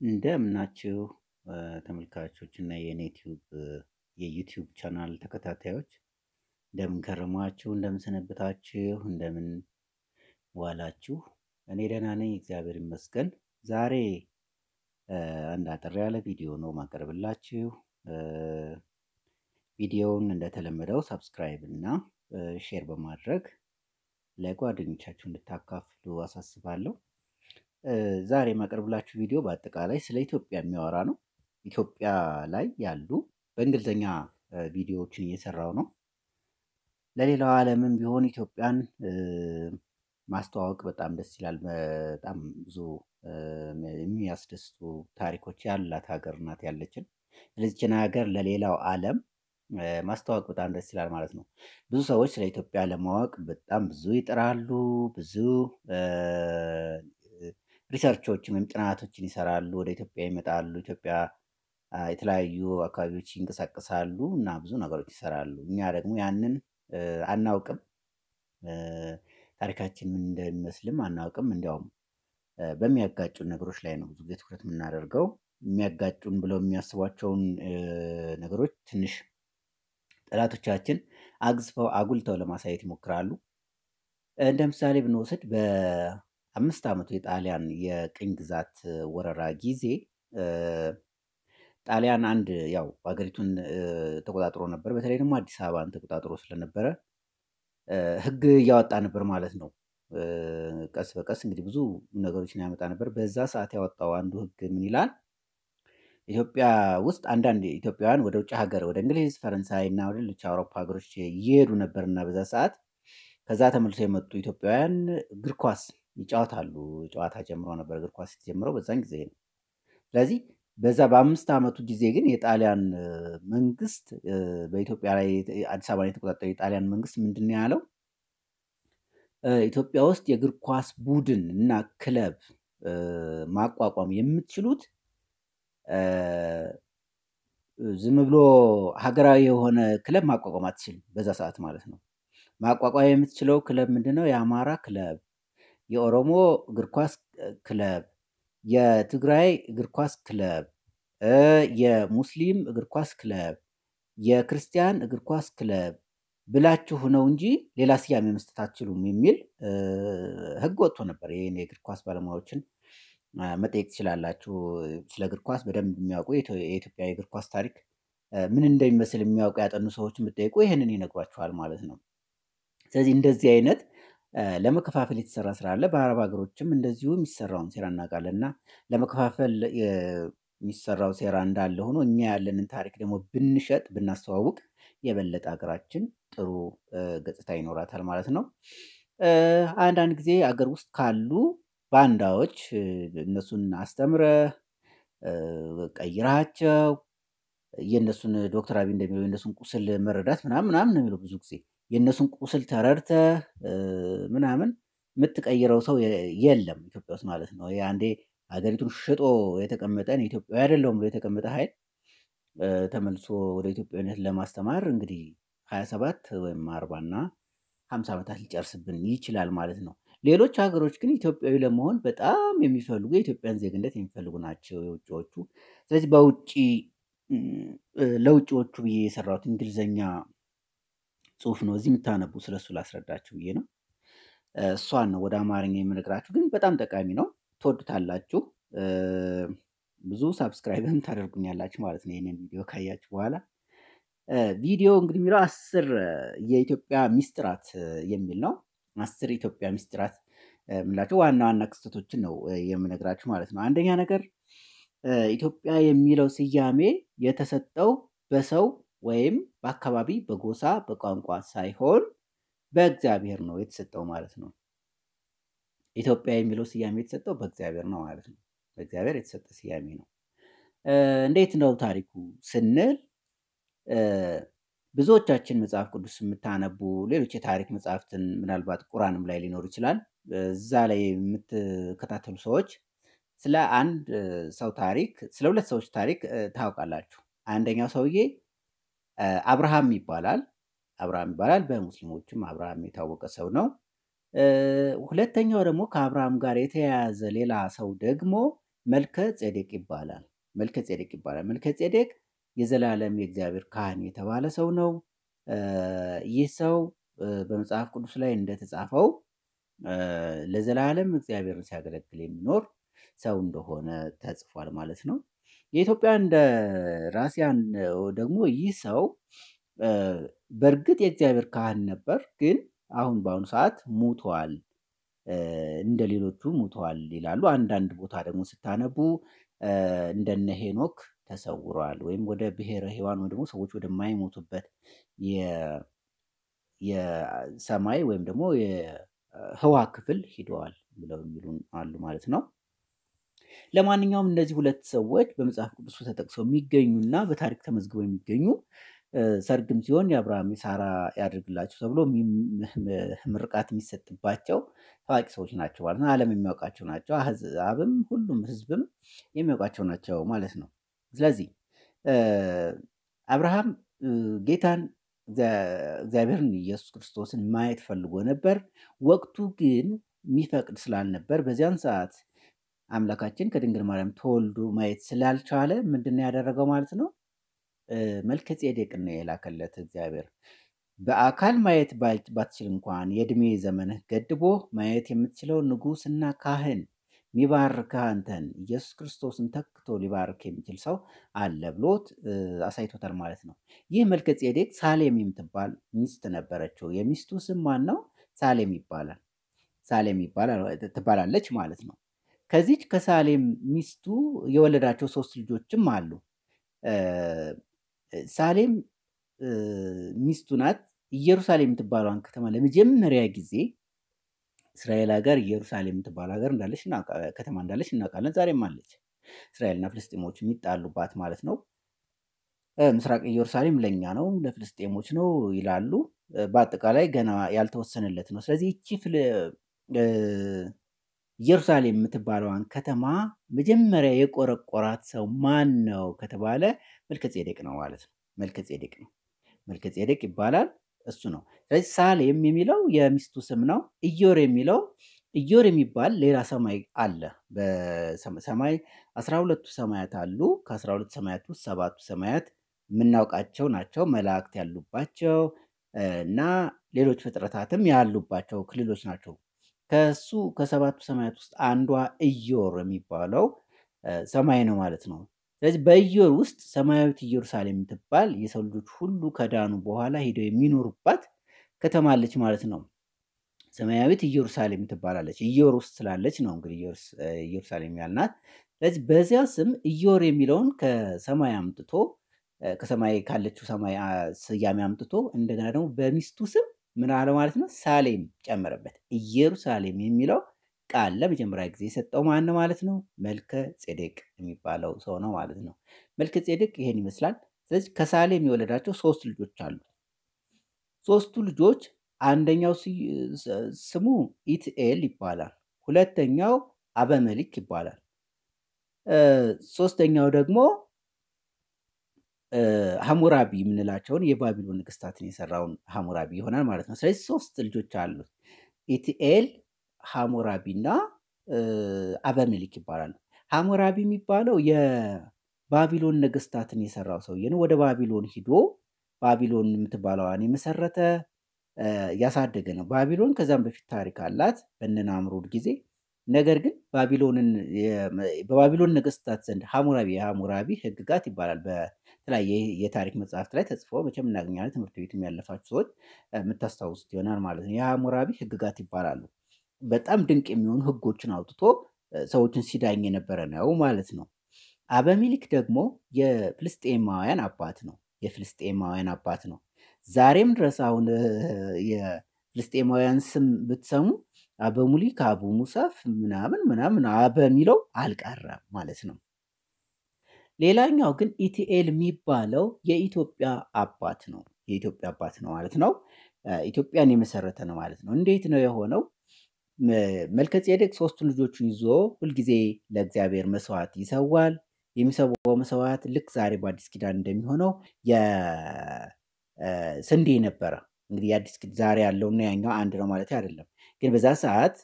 እንደምናችሁ ተመልካቾች እና የኔ ቲዩብ የ YouTube channel ተከታታዮች እንደምን ከረማችሁ፣ እንደምን ሰነበታችሁ፣ እንደምን ዋላችሁ? እኔ ደህና ነኝ፣ እግዚአብሔር ይመስገን። ዛሬ አንድ አጠር ያለ ቪዲዮ ነው ማቀርብላችሁ። ቪዲዮውን እንደተለመደው subscribe እና share በማድረግ ለጓደኞቻችሁ እንድታካፍሉ አሳስባለሁ። ዛሬ የማቀርብላችሁ ቪዲዮ በአጠቃላይ ስለ ኢትዮጵያ የሚያወራ ነው። ኢትዮጵያ ላይ ያሉ በእንግሊዝኛ ቪዲዮዎችን እየሰራው ነው። ለሌላው ዓለምም ቢሆን ኢትዮጵያን ማስተዋወቅ በጣም ደስ ይላል። በጣም ብዙ የሚያስደስቱ ታሪኮች ያላት ሀገር ናት ያለችን። ስለዚችን ሀገር ለሌላው ዓለም ማስተዋወቅ በጣም ደስ ይላል ማለት ነው። ብዙ ሰዎች ስለ ኢትዮጵያ ለማወቅ በጣም ብዙ ይጥራሉ። ብዙ ሪሰርቾችን ወይም ጥናቶችን ይሰራሉ። ወደ ኢትዮጵያ ይመጣሉ። ኢትዮጵያ የተለያዩ አካባቢዎች ይንቀሳቀሳሉ እና ብዙ ነገሮች ይሰራሉ። እኛ ደግሞ ያንን አናውቅም። ታሪካችን ምን እንደሚመስልም አናውቅም። እንዲያውም በሚያጋጩን ነገሮች ላይ ነው ብዙ ጊዜ ትኩረት የምናደርገው። የሚያጋጩን ብለው የሚያስቧቸውን ነገሮች ትንሽ ጠላቶቻችን አግዝፈው አጉልተው ለማሳየት ይሞክራሉ። እንደ ምሳሌ ብንወስድ በአምስት ዓመቱ የጣሊያን የቅኝ ግዛት ወረራ ጊዜ ጣሊያን አንድ ያው ሀገሪቱን ተቆጣጥሮ ነበር። በተለይ ደግሞ አዲስ አበባን ተቆጣጥሮ ስለነበረ ሕግ እያወጣ ነበር ማለት ነው። ቀስ በቀስ እንግዲህ ብዙ ነገሮችን ያመጣ ነበር። በዛ ሰዓት ያወጣው አንዱ ሕግ ምን ይላል? ኢትዮጵያ ውስጥ አንዳንድ ኢትዮጵያውያን ወደ ውጭ ሀገር ወደ እንግሊዝ፣ ፈረንሳይ እና ወደ ሌሎች አውሮፓ ሀገሮች እየሄዱ ነበር እና በዛ ሰዓት ከዛ ተመልሶ የመጡ ኢትዮጵያውያን እግር ኳስ ይጫወታሉ። ጨዋታ ጀምሮ ነበር። እግር ኳስ የተጀምረው በዛን ጊዜ ነው። ስለዚህ በዛ በአምስት ዓመቱ ጊዜ ግን የጣሊያን መንግስት በኢትዮጵያ ላይ አዲስ አበባ የተቆጣጠረው የጣሊያን መንግስት ምንድን ያለው? ኢትዮጵያ ውስጥ የእግር ኳስ ቡድን እና ክለብ ማቋቋም የምትችሉት ዝም ብሎ ሀገራዊ የሆነ ክለብ ማቋቋም አትችልም። በዛ ሰዓት ማለት ነው። ማቋቋም የምትችለው ክለብ ምንድን ነው? የአማራ ክለብ፣ የኦሮሞ እግር ኳስ ክለብ፣ የትግራይ እግር ኳስ ክለብ፣ የሙስሊም እግር ኳስ ክለብ፣ የክርስቲያን እግር ኳስ ክለብ ብላችሁ ነው እንጂ ሌላ ስያሜ መስጠት አትችሉም የሚል ሕግ ወጥቶ ነበር። ይህን የእግር ኳስ ባለሙያዎችን መጠየቅ ትችላላችሁ። ስለ እግር ኳስ በደንብ የሚያውቁ የኢትዮጵያ የእግር ኳስ ታሪክ ምን እንደሚመስል የሚያውቁ ያጠኑ ሰዎችን ብጠይቁ ይህንን ይነግሯችኋል ማለት ነው። ስለዚህ እንደዚህ አይነት ለመከፋፈል የተሰራ ስራ አለ። በአረብ ሀገሮችም እንደዚሁ የሚሰራውን ሴራ እናውቃለን እና ለመከፋፈል የሚሰራው ሴራ እንዳለ ሆኖ እኛ ያለንን ታሪክ ደግሞ ብንሸጥ ብናስተዋውቅ የበለጠ ሀገራችን ጥሩ ገጽታ ይኖራታል ማለት ነው። አንዳንድ ጊዜ አገር ውስጥ ካሉ ባንዳዎች እነሱን አስተምረህ ቀይረሃቸው የእነሱን ዶክተር አብይ እንደሚለው የእነሱን ቁስል መረዳት ምናምን ምናምን ነው የሚለው ብዙ ጊዜ የእነሱን ቁስል ተረድተህ ምናምን የምትቀይረው ሰው የለም ኢትዮጵያ ውስጥ ማለት ነው። አንዴ ሀገሪቱን ሽጦ የተቀመጠን ኢትዮጵያዊ አይደለሁም ብሎ የተቀመጠ ኃይል ተመልሶ ወደ ኢትዮጵያዊነት ለማስተማር እንግዲህ ሀያ ሰባት ወይም አርባ እና ሀምሳ ዓመታት ሊጨርስብን ይችላል ማለት ነው። ሌሎች ሀገሮች ግን ኢትዮጵያዊ ለመሆን በጣም የሚፈልጉ የኢትዮጵያን ዜግነት የሚፈልጉ ናቸው የውጭዎቹ። ስለዚህ በውጭ ለውጭዎቹ ብዬ የሰራሁት እንግሊዝኛ ጽሁፍ ነው። እዚህ የምታነቡ ስለሱ ላስረዳችሁ ብዬ ነው። እሷን ነው ወደ አማርኛ የምነግራችሁ፣ ግን በጣም ጠቃሚ ነው። ትወዱታላችሁ። ብዙ subscribe ም ታደርጉኛላችሁ ማለት ነው ይህንን ቪዲዮ ካያችሁ በኋላ። ቪዲዮ እንግዲህ የሚለው አስር የኢትዮጵያ ሚስጥራት የሚል ነው። አስር ኢትዮጵያ ሚስጥራት የምላቸው ዋና ዋና ክስተቶችን ነው የምነግራችሁ ማለት ነው። አንደኛ ነገር ኢትዮጵያ የሚለው ስያሜ የተሰጠው በሰው ወይም በአካባቢ በጎሳ በቋንቋ ሳይሆን በእግዚአብሔር ነው የተሰጠው ማለት ነው። ኢትዮጵያ የሚለው ስያሜ የተሰጠው በእግዚአብሔር ነው ማለት ነው። በእግዚአብሔር የተሰጠ ስያሜ ነው። እንዴት ነው ታሪኩ ስንል ብዙዎቻችን መጽሐፍ ቅዱስ የምታነቡ ሌሎች የታሪክ መጽሐፍትን ምናልባት ቁራንም ላይ ሊኖር ይችላል። እዛ ላይ የምትከታተሉ ሰዎች ስለ አንድ ሰው ታሪክ ስለ ሁለት ሰዎች ታሪክ ታውቃላችሁ። አንደኛው ሰውዬ አብርሃም ይባላል። አብርሃም ይባላል። በሙስሊሞችም አብርሃም የታወቀ ሰው ነው። ሁለተኛው ደግሞ ከአብርሃም ጋር የተያያዘ ሌላ ሰው ደግሞ መልከ ጼዴቅ ይባላል። መልከ ጼዴቅ ይባላል። መልከ ጼዴቅ የዘላለም የእግዚአብሔር ካህን የተባለ ሰው ነው። ይህ ሰው በመጽሐፍ ቅዱስ ላይ እንደተጻፈው ለዘላለም እግዚአብሔርን ሲያገለግል የሚኖር ሰው እንደሆነ ተጽፏል ማለት ነው። የኢትዮጵያ እንደራሴያን ደግሞ ይህ ሰው በእርግጥ የእግዚአብሔር ካህን ነበር፣ ግን አሁን በአሁኑ ሰዓት ሙቷል፣ እንደ ሌሎቹ ሙቷል ይላሉ። አንዳንድ ቦታ ደግሞ ስታነቡ እንደነ ሄኖክ ተሰውሯል ወይም ወደ ብሔረ ሕያዋን ወይ ደግሞ ሰዎች ወደማይሞቱበት የሰማይ ወይም ደግሞ የህዋ ክፍል ሂደዋል ብለው የሚሉን አሉ ማለት ነው። ለማንኛውም እነዚህ ሁለት ሰዎች በመጽሐፍ ቅዱስ ተጠቅሰው የሚገኙና በታሪክ ተመዝግበው የሚገኙ ሰርግም ሲሆን የአብርሃም የሳራ ያድርግላቸው ተብሎ ምርቃት የሚሰጥባቸው ታዋቂ ሰዎች ናቸው ማለት ነው። ዓለም የሚያውቃቸው ናቸው። አሕዛብም ሁሉም ሕዝብም የሚያውቃቸው ናቸው ማለት ነው። ስለዚህ አብርሃም ጌታን እግዚአብሔርን ኢየሱስ ክርስቶስን ማየት ፈልጎ ነበር። ወቅቱ ግን የሚፈቅድ ስላልነበር በዚያን ሰዓት አምላካችን ከድንግል ማርያም ተወልዶ ማየት ስላልቻለ ምንድን ያደረገው ማለት ነው? መልከ ጼዴቅን ነው የላከለት እግዚአብሔር። በአካል ማየት ባትችል እንኳን የእድሜ ዘመንህ ገድቦ ማየት የምትችለው ንጉሥና ካህን ሚባርክህ አንተን ኢየሱስ ክርስቶስን ተክቶ ሊባርክ የሚችል ሰው አለ ብሎት አሳይቶታል ማለት ነው። ይህ መልከ ጼዴቅ ሳሌም የምትባል ሚስት ነበረችው። የሚስቱ ስም ማን ነው? ሳሌም ይባላል። ሳሌም ትባላለች ማለት ነው። ከዚች ከሳሌም ሚስቱ የወለዳቸው ሶስት ልጆችም አሉ። ሳሌም ሚስቱ ናት። ኢየሩሳሌም የምትባለዋን ከተማ ለመጀመሪያ ጊዜ እስራኤል ሀገር ኢየሩሳሌም የምትባል ሀገር እንዳለች ከተማ እንዳለች እናውቃለን። ዛሬም አለች። እስራኤልና ፍልስጤሞች የሚጣሉባት ማለት ነው። ምስራቅ ኢየሩሳሌም ለእኛ ነው፣ ለፍልስጤሞች ነው ይላሉ። በአጠቃላይ ገና ያልተወሰነለት ነው። ስለዚህ ይቺ ኢየሩሳሌም የምትባለዋን ከተማ መጀመሪያ የቆረቆራት ሰው ማን ነው ከተባለ መልከ ጼዴቅ ነው ማለት ነው። መልከ ጼዴቅ ነው። መልከ ጼዴቅ ይባላል። እሱ ነው። ስለዚህ ሳሌም የሚለው የሚስቱ ስም ነው። ኢዮር የሚለው ኢዮር የሚባል ሌላ ሰማይ አለ። በሰማይ አስራ ሁለቱ ሰማያት አሉ። ከአስራ ሁለቱ ሰማያት ውስጥ ሰባቱ ሰማያት የምናውቃቸው ናቸው። መላእክት ያሉባቸው እና ሌሎች ፍጥረታትም ያሉባቸው ክልሎች ናቸው። ከሱ ከሰባቱ ሰማያት ውስጥ አንዷ ኢዮር የሚባለው ሰማይ ነው ማለት ነው። ስለዚህ በኢዮር ውስጥ ሰማያዊት ኢየሩሳሌም የምትባል የሰው ልጆች ሁሉ ከዳኑ በኋላ ሄደው የሚኖሩባት ከተማ አለች ማለት ነው። ሰማያዊት ኢየሩሳሌም ትባላለች። ኢዮር ውስጥ ስላለች ነው እንግዲህ ኢየሩሳሌም ያልናት። ስለዚህ በዚያ ስም ኢዮር የሚለውን ከሰማይ አምጥቶ ከሰማይ ካለችው ሰማይ ስያሜ አምጥቶ እንደገና ደግሞ በሚስቱ ስም ምን አለ ማለት ነው? ሳሌም ጨመረበት። ኢየሩሳሌም የሚለው ቃል ለመጀመሪያ ጊዜ የሰጠው ማን ማለት ነው? መልከ ጼዴቅ የሚባለው ሰው ነው ማለት ነው። መልከ ጼዴቅ ይሄን ይመስላል። ስለዚህ ከሳሌም የወለዳቸው ሶስት ልጆች አሉ። ሶስቱ ልጆች አንደኛው ስሙ ኢትኤል ይባላል። ሁለተኛው አበመሊክ ይባላል። ሶስተኛው ደግሞ ሐሙራቢ የምንላቸውን የባቢሎን ንግስታትን የሰራውን ሐሙራቢ ይሆናል ማለት ነው። ስለዚህ ሶስት ልጆች አሉት። ኢትኤል፣ ሐሙራቢ እና አበሜሌክ ይባላሉ። ሐሙራቢ የሚባለው የባቢሎን ነገስታትን የሰራው ሰውዬ ነው። ወደ ባቢሎን ሂዶ ባቢሎን የምትባለዋን የመሰረተ ያሳደገ ነው። ባቢሎን ከዛም በፊት ታሪክ አላት በነ ናምሩድ ጊዜ። ነገር ግን በባቢሎን ነገስታት ዘንድ ሐሙራቢ የሐሙራቢ ህግጋት ይባላል። በተለያየ የታሪክ መጽሐፍት ላይ ተጽፎ መቼም እናገኛለን። ትምህርት ቤትም ያለፋችሁ ሰዎች የምታስታውሱት ይሆናል ማለት ነው። የሐሙራቢ ህግጋት ይባላሉ። በጣም ድንቅ የሚሆኑ ህጎችን አውጥቶ ሰዎችን ሲዳኝ የነበረ ነው ማለት ነው። አበሚሊክ ደግሞ የፍልስጤማውያን አባት ነው። የፍልስጤማውያን አባት ነው። ዛሬም ድረስ አሁን የፍልስጤማውያን ስም ብትሰሙ አበሙሊክ፣ አቡ ሙሳፍ ምናምን ምናምን በሚለው አልቀረም ማለት ነው። ሌላኛው ግን ኢቲኤል የሚባለው የኢትዮጵያ አባት ነው። የኢትዮጵያ አባት ነው ማለት ነው። ኢትዮጵያን የመሰረተ ነው ማለት ነው። እንዴት ነው የሆነው? መልከጼዴቅ ሶስቱ ልጆቹን ይዞ ሁልጊዜ ለእግዚአብሔር መስዋዕት ይሰዋል። የሚሰዋው መስዋዕት ልክ ዛሬ በአዲስ ኪዳን እንደሚሆነው የስንዴ ነበረ። እንግዲህ ዛሬ ያለውና ያኛው አንድ ነው ማለት አይደለም። ግን በዛ ሰዓት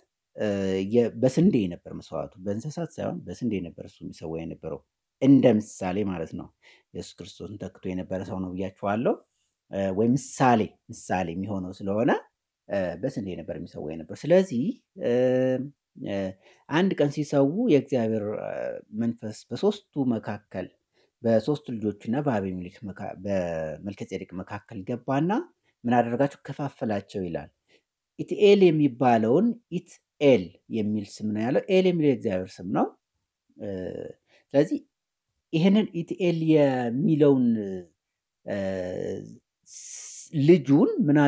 በስንዴ ነበር መስዋዕቱ፣ በእንስሳት ሳይሆን በስንዴ ነበር እሱ የሚሰዋ የነበረው እንደ ምሳሌ ማለት ነው። ኢየሱስ ክርስቶስን ተክቶ የነበረ ሰው ነው ብያችኋለሁ። ወይ ምሳሌ ምሳሌ የሚሆነው ስለሆነ በስንዴ ነበር የሚሰዋ የነበር። ስለዚህ አንድ ቀን ሲሰዉ የእግዚአብሔር መንፈስ በሶስቱ መካከል በሶስቱ ልጆችና በአቤሜሌክ በመልከጼዴቅ መካከል ገባና ምን አደረጋቸው? ከፋፈላቸው ይላል። ኢትኤል የሚባለውን ኢትኤል የሚል ስም ነው ያለው። ኤል የሚለው የእግዚአብሔር ስም ነው። ስለዚህ ይህንን ኢትኤል የሚለውን ልጁን ምን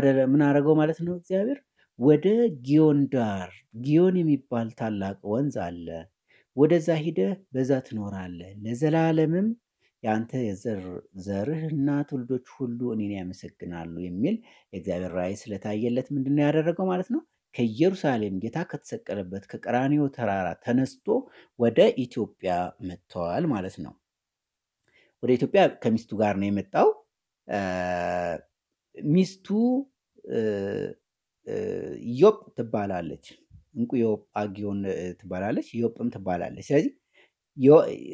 አደረገው ማለት ነው እግዚአብሔር ወደ ጊዮን ዳር ጊዮን የሚባል ታላቅ ወንዝ አለ። ወደዛ ሂደህ በዛ ትኖራለህ፣ ለዘላለምም የአንተ የዘር ዘርህና ትውልዶች ሁሉ እኔን ያመሰግናሉ የሚል የእግዚአብሔር ራእይ ስለታየለት ምንድን ነው ያደረገው ማለት ነው? ከኢየሩሳሌም ጌታ ከተሰቀለበት ከቀራንዮ ተራራ ተነስቶ ወደ ኢትዮጵያ መጥተዋል ማለት ነው። ወደ ኢትዮጵያ ከሚስቱ ጋር ነው የመጣው። ሚስቱ ኢዮጵ ትባላለች። እንቁ ኢዮጵ አጊዮን ትባላለች፣ ኢዮጵም ትባላለች። ስለዚህ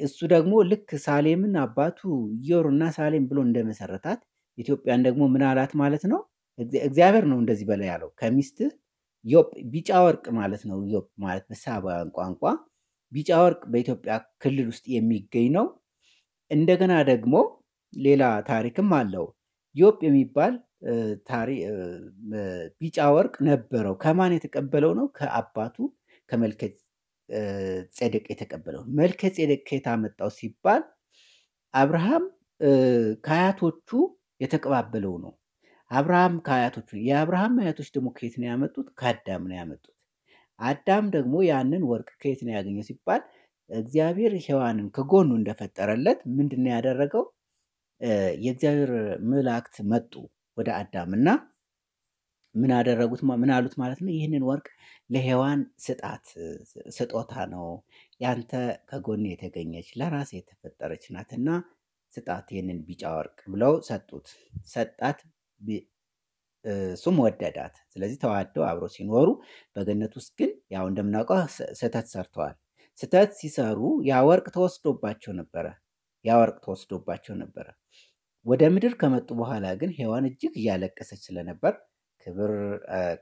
እሱ ደግሞ ልክ ሳሌምን አባቱ ኢዮር እና ሳሌም ብሎ እንደመሰረታት ኢትዮጵያን ደግሞ ምን አላት ማለት ነው። እግዚአብሔር ነው እንደዚህ በላይ ያለው ከሚስትህ ዮጵ ቢጫ ወርቅ ማለት ነው። ዮጵ ማለት በሳባውያን ቋንቋ ቢጫ ወርቅ በኢትዮጵያ ክልል ውስጥ የሚገኝ ነው። እንደገና ደግሞ ሌላ ታሪክም አለው። ዮጵ የሚባል ቢጫ ወርቅ ነበረው። ከማን የተቀበለው ነው? ከአባቱ ከመልከ ጼዴቅ የተቀበለው። መልከ ጼዴቅ ከየት አመጣው ሲባል አብርሃም ከአያቶቹ የተቀባበለው ነው። አብርሃም ከአያቶቹ የአብርሃም አያቶች ደግሞ ከየት ነው ያመጡት? ከአዳም ነው ያመጡት። አዳም ደግሞ ያንን ወርቅ ከየት ነው ያገኘው ሲባል እግዚአብሔር ሔዋንን ከጎኑ እንደፈጠረለት ምንድን ነው ያደረገው? የእግዚአብሔር መላእክት መጡ ወደ አዳም እና ምን አደረጉት? ምን አሉት ማለት ነው? ይህንን ወርቅ ለሔዋን ስጣት፣ ስጦታ ነው ያንተ ከጎን የተገኘች ለራሴ የተፈጠረች ናትና ስጣት ይህንን ቢጫ ወርቅ ብለው ሰጡት። ሰጣት፣ እሱም ወደዳት። ስለዚህ ተዋደው አብረው ሲኖሩ በገነት ውስጥ ግን ያው እንደምናውቀው ስህተት ሰርተዋል። ስህተት ሲሰሩ ያ ወርቅ ተወስዶባቸው ነበረ። ያ ወርቅ ተወስዶባቸው ነበረ። ወደ ምድር ከመጡ በኋላ ግን ሔዋን እጅግ እያለቀሰች ስለነበር ክብር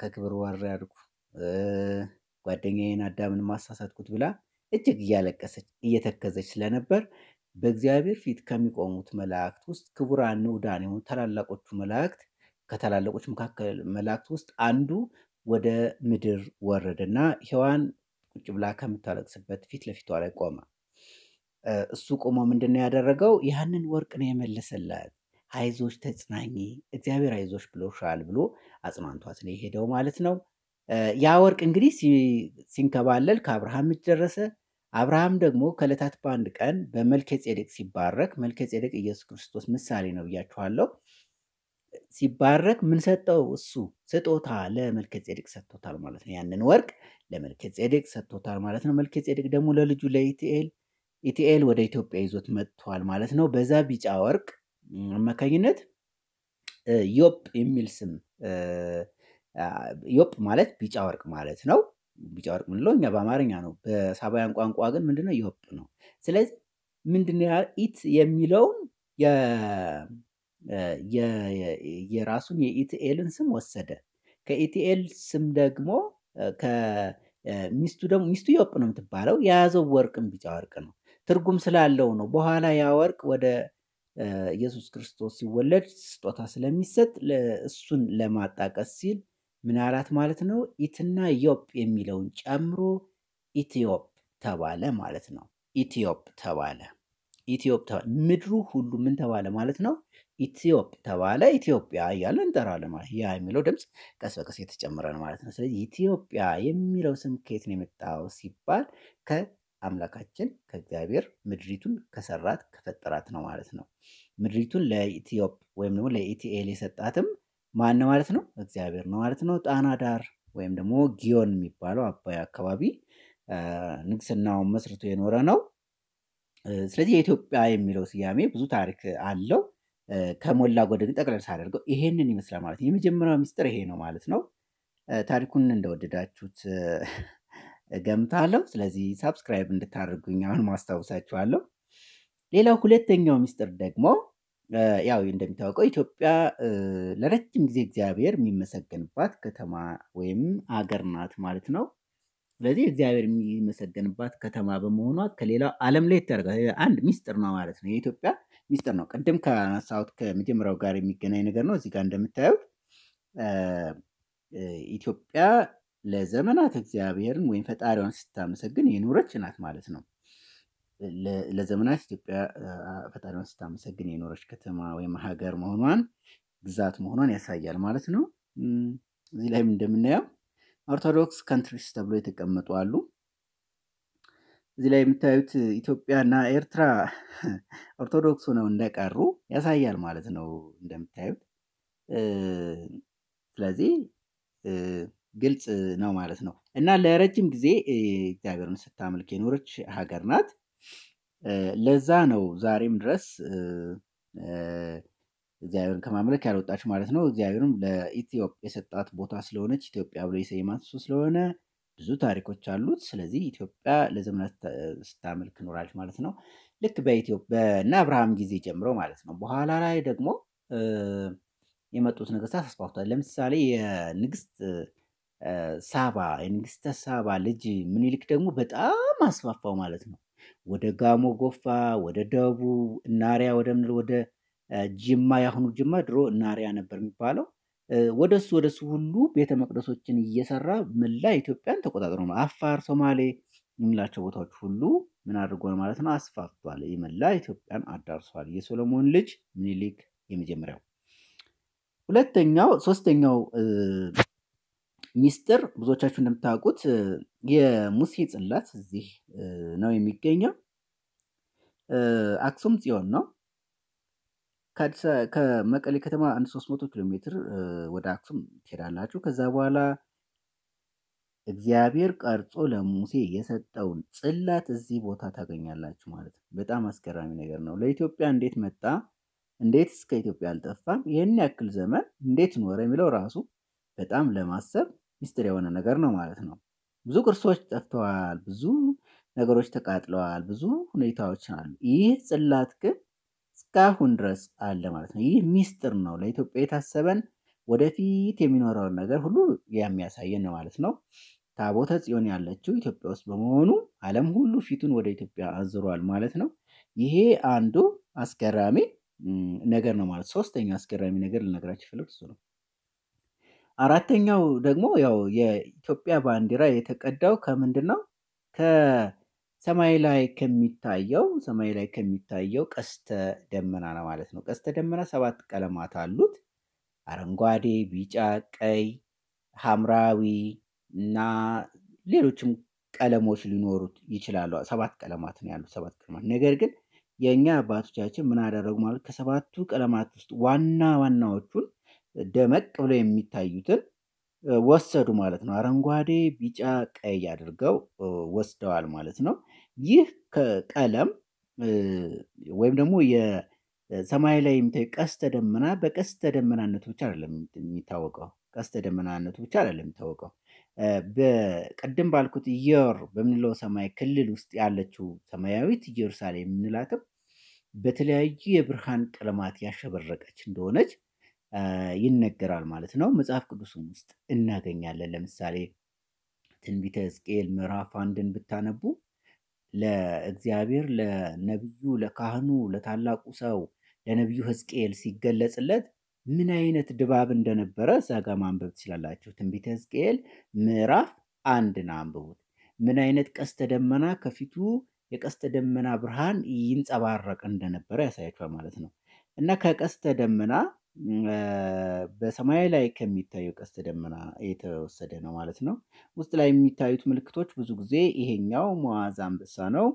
ከክብር ወረድኩ፣ ጓደኛዬን አዳምን ማሳሳትኩት ብላ እጅግ እያለቀሰች እየተከዘች ስለነበር በእግዚአብሔር ፊት ከሚቆሙት መላእክት ውስጥ ክቡራን ንዑዳን የሆኑ ታላላቆቹ መላእክት ከታላላቆች መካከል መላእክት ውስጥ አንዱ ወደ ምድር ወረደና ሔዋን ቁጭ ብላ ከምታለቅስበት ፊት ለፊቷ ላይ ቆመ። እሱ ቆሞ ምንድን ነው ያደረገው? ያንን ወርቅ ነው የመለሰላት። አይዞሽ ተጽናኚ፣ እግዚአብሔር አይዞሽ ብሎሻል ብሎ አጽናንቷት ነው የሄደው ማለት ነው። ያ ወርቅ እንግዲህ ሲንከባለል ከአብርሃም እጅ ደረሰ። አብርሃም ደግሞ ከዕለታት በአንድ ቀን በመልከ ጼዴቅ ሲባረክ፣ መልከ ጼዴቅ ኢየሱስ ክርስቶስ ምሳሌ ነው ብያችኋለሁ። ሲባረክ ምን ሰጠው? እሱ ስጦታ ለመልከ ጼዴቅ ሰጥቶታል ማለት ነው። ያንን ወርቅ ለመልከ ጼዴቅ ሰጥቶታል ማለት ነው። መልከ ጼዴቅ ደግሞ ለልጁ ለኢትኤል ኢትኤል ወደ ኢትዮጵያ ይዞት መጥቷል ማለት ነው። በዛ ቢጫ ወርቅ አማካኝነት ዮጵ የሚል ስም ዮጵ ማለት ቢጫ ወርቅ ማለት ነው። ቢጫ ወርቅ ምንለው እኛ በአማርኛ ነው። በሳባውያን ቋንቋ ግን ምንድነው? ዮጵ ነው። ስለዚህ ምንድነው ኢት የሚለውን የራሱን የኢትኤልን ስም ወሰደ። ከኢትኤል ስም ደግሞ ሚስቱ ደግሞ ሚስቱ ዮጵ ነው የምትባለው። የያዘው ወርቅም ቢጫ ወርቅ ነው። ትርጉም ስላለው ነው። በኋላ ያ ወርቅ ወደ ኢየሱስ ክርስቶስ ሲወለድ ስጦታ ስለሚሰጥ እሱን ለማጣቀስ ሲል ምን ማለት ነው። ኢትና ዮጵ የሚለውን ጨምሮ ኢትዮፕ ተባለ ማለት ነው። ኢትዮፕ ተባለ። ኢትዮፕ ምድሩ ሁሉ ምን ተባለ ማለት ነው። ኢትዮፕ ተባለ። ኢትዮጵያ እያለ እንጠራለን ማለት ያ የሚለው ድምፅ ቀስ በቀስ የተጨመረ ነው ማለት ነው። ስለዚህ ኢትዮጵያ የሚለው ስም ከየት ነው የመጣው ሲባል ከአምላካችን ከእግዚአብሔር ምድሪቱን ከሰራት ከፈጠራት ነው ማለት ነው። ምድሪቱን ለኢትዮፕ ወይም ደግሞ ለኢቲኤል የሰጣትም ማን ነው ማለት ነው? እግዚአብሔር ነው ማለት ነው። ጣና ዳር ወይም ደግሞ ጊዮን የሚባለው አባይ አካባቢ ንግስናውን መስርቶ የኖረ ነው። ስለዚህ የኢትዮጵያ የሚለው ስያሜ ብዙ ታሪክ አለው። ከሞላ ጎደል ጠቅለል ሳደርገው ይሄንን ይመስላል ማለት ነው። የመጀመሪያው ሚስጥር ይሄ ነው ማለት ነው። ታሪኩን እንደወደዳችሁት እገምታለሁ። ስለዚህ subscribe እንድታደርጉኝ አሁን አስታውሳችኋለሁ። ሌላው ሁለተኛው ሚስጥር ደግሞ ያው እንደሚታወቀው ኢትዮጵያ ለረጅም ጊዜ እግዚአብሔር የሚመሰገንባት ከተማ ወይም አገር ናት ማለት ነው። ስለዚህ እግዚአብሔር የሚመሰገንባት ከተማ በመሆኗ ከሌላው ዓለም ላይ ታደርጋል አንድ ሚስጥር ነው ማለት ነው። የኢትዮጵያ ሚስጥር ነው። ቅድም ካነሳሁት ከመጀመሪያው ጋር የሚገናኝ ነገር ነው። እዚህ ጋር እንደምታዩት ኢትዮጵያ ለዘመናት እግዚአብሔርን ወይም ፈጣሪዋን ስታመሰግን የኖረች ናት ማለት ነው። ለዘመናት ኢትዮጵያ ፈጣሪዋን ስታመሰግን የኖረች ከተማ ወይም ሀገር መሆኗን ግዛት መሆኗን ያሳያል ማለት ነው። እዚህ ላይም እንደምናየው Orthodox countries ተብሎ የተቀመጡ አሉ። እዚህ ላይ የምታዩት ኢትዮጵያና ኤርትራ ኦርቶዶክስ ሆነው እንደቀሩ ያሳያል ማለት ነው። እንደምታዩት ስለዚህ ግልጽ ነው ማለት ነው። እና ለረጅም ጊዜ እግዚአብሔርን ስታመልክ የኖረች ሀገር ናት። ለዛ ነው ዛሬም ድረስ እግዚአብሔርን ከማምለክ ያልወጣች ማለት ነው። እግዚአብሔርም ለኢትዮጵያ የሰጣት ቦታ ስለሆነች ኢትዮጵያ ብሎ የሰየማት እሱ ስለሆነ ብዙ ታሪኮች አሉት። ስለዚህ ኢትዮጵያ ለዘመናት ስታመልክ ኖራለች ማለት ነው። ልክ በኢትዮጵያ አብርሃም ጊዜ ጀምሮ ማለት ነው። በኋላ ላይ ደግሞ የመጡት ነገስታት አስፋፍቷል። ለምሳሌ የንግስት ሳባ የንግስተ ሳባ ልጅ ምኒልክ ደግሞ በጣም አስፋፋው ማለት ነው። ወደ ጋሞ ጎፋ፣ ወደ ደቡብ እናሪያ ወደምንለው ወደ ጅማ ያሁኑ ጅማ ድሮ እናሪያ ነበር የሚባለው። ወደሱ ወደሱ ሁሉ ቤተ መቅደሶችን እየሰራ መላ ኢትዮጵያን ተቆጣጥሮ ነው። አፋር፣ ሶማሌ የምንላቸው ቦታዎች ሁሉ ምን አድርጓል ማለት ነው? አስፋፍቷል። የመላ ኢትዮጵያን አዳርሷል። የሶሎሞን ልጅ ምኒልክ የመጀመሪያው። ሁለተኛው ሶስተኛው ሚስጥር ብዙዎቻችሁ እንደምታውቁት የሙሴ ጽላት እዚህ ነው የሚገኘው። አክሱም ጽዮን ነው። ከመቀሌ ከተማ አንድ ሶስት መቶ ኪሎ ሜትር ወደ አክሱም ትሄዳላችሁ። ከዛ በኋላ እግዚአብሔር ቀርጾ ለሙሴ የሰጠውን ጽላት እዚህ ቦታ ታገኛላችሁ ማለት ነው። በጣም አስገራሚ ነገር ነው። ለኢትዮጵያ እንዴት መጣ? እንዴት እስከ ኢትዮጵያ አልጠፋም? ይህን ያክል ዘመን እንዴት ኖረ? የሚለው ራሱ በጣም ለማሰብ ሚስጥር የሆነ ነገር ነው ማለት ነው። ብዙ ቅርሶች ጠፍተዋል። ብዙ ነገሮች ተቃጥለዋል። ብዙ ሁኔታዎች አሉ። ይህ ጽላት ግን እስካሁን ድረስ አለ ማለት ነው። ይህ ሚስጥር ነው። ለኢትዮጵያ የታሰበን ወደፊት የሚኖረውን ነገር ሁሉ የሚያሳየን ነው ማለት ነው። ታቦተ ጽዮን ያለችው ኢትዮጵያ ውስጥ በመሆኑ ዓለም ሁሉ ፊቱን ወደ ኢትዮጵያ አዝሯል ማለት ነው። ይሄ አንዱ አስገራሚ ነገር ነው ማለት ሶስተኛው አስገራሚ ነገር ልነግራችሁ የፈለኩት እሱ ነው። አራተኛው ደግሞ ያው የኢትዮጵያ ባንዲራ የተቀዳው ከምንድን ነው? ከሰማይ ላይ ከሚታየው ሰማይ ላይ ከሚታየው ቀስተ ደመና ነው ማለት ነው። ቀስተ ደመና ሰባት ቀለማት አሉት። አረንጓዴ፣ ቢጫ፣ ቀይ፣ ሐምራዊ እና ሌሎችም ቀለሞች ሊኖሩት ይችላሉ። ሰባት ቀለማት ነው ያሉት ሰባት ቀለማት። ነገር ግን የእኛ አባቶቻችን ምን አደረጉ ማለት ከሰባቱ ቀለማት ውስጥ ዋና ዋናዎቹን ደመቅ ብለው የሚታዩትን ወሰዱ ማለት ነው። አረንጓዴ፣ ቢጫ፣ ቀይ አድርገው ወስደዋል ማለት ነው። ይህ ቀለም ወይም ደግሞ የሰማይ ላይ የሚታዩ ቀስተ ደመና በቀስተ ደመናነቱ ብቻ አይደለም የሚታወቀው። ቀስተ ደመናነቱ ብቻ አይደለም የሚታወቀው። በቅድም ባልኩት ኢዮር በምንለው ሰማይ ክልል ውስጥ ያለችው ሰማያዊት ኢየሩሳሌም የምንላትም በተለያዩ የብርሃን ቀለማት ያሸበረቀች እንደሆነች ይነገራል ማለት ነው። መጽሐፍ ቅዱስም ውስጥ እናገኛለን። ለምሳሌ ትንቢተ ሕዝቅኤል ምዕራፍ አንድን ብታነቡ ለእግዚአብሔር ለነቢዩ ለካህኑ ለታላቁ ሰው ለነቢዩ ሕዝቅኤል ሲገለጽለት ምን አይነት ድባብ እንደነበረ እዛ ጋር ማንበብ ትችላላችሁ። ትንቢተ ሕዝቅኤል ምዕራፍ አንድን አንብቡት። ምን አይነት ቀስተ ደመና ከፊቱ የቀስተ ደመና ብርሃን ይንጸባረቅ እንደነበረ ያሳያችኋል ማለት ነው። እና ከቀስተ ደመና በሰማይ ላይ ከሚታየው ቀስተ ደመና የተወሰደ ነው ማለት ነው። ውስጥ ላይ የሚታዩት ምልክቶች ብዙ ጊዜ ይሄኛው መዋዝ አንበሳ ነው።